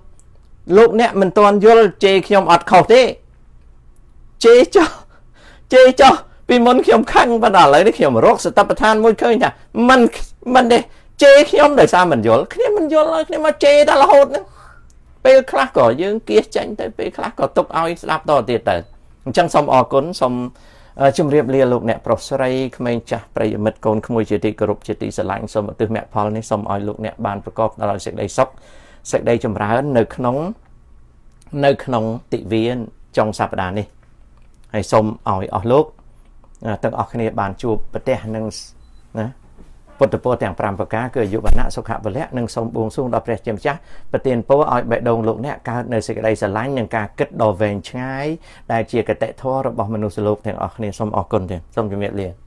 លោកអ្នកមិនទាន់យល់ជេរខ្ញុំអត់ខុសទេជេរចោះជេរចោះពីមុនខ្ញុំខឹងប៉ុន្តែឥឡូវនេះខ្ញុំរកសតបដ្ឋានមួយឃើញថាមិនមិនទេជេរខ្ញុំដោយសារមិនយល់គ្នាមិនយល់ហើយគ្នាមកជេរតែរហូតហ្នឹងពេលខ្លះក៏យើងគៀសចាញ់ទៅពេលខ្លះក៏ទុកឲ្យស្ដាប់តទៀតទៅ អញ្ចឹងសូមអរគុណសូមជម្រាបលាលោកអ្នកប្រុសស្រីក្មេងចាស់ប្រិយមិត្តកូនក្មួយជាទីគោរពជាទីស្រឡាញ់សូមឧទ្ទិសមគ្គផលនេះសូមឲ្យលោកអ្នកបានប្រកបដោយសេចក្តីសុខសេចក្តីចម្រើននៅក្នុង នៅក្នុងទិវាចុងសប្តាហ៍នេះហើយសូមឲ្យអស់លោកទាំងអស់គ្នាបានជួបប្រទេសនឹងណា ពុទ្ធពរទាំង5ប្រការគឺអាយុវណ្ណៈសុខៈពលៈនិងសូមបួងសួងដល់ព្រះជាម្ចាស់ប្រទានពរឲ្យបេះដូងលោកអ្នកកើតនៅសេចក្តីស្រឡាញ់និងការគិតដ៏វែងឆ្ងាយដែលជាកតិធម៌របស់មនុស្សលោកទាំងអស់គ្នាសូមអរគុណទេសូមជម្រាបលា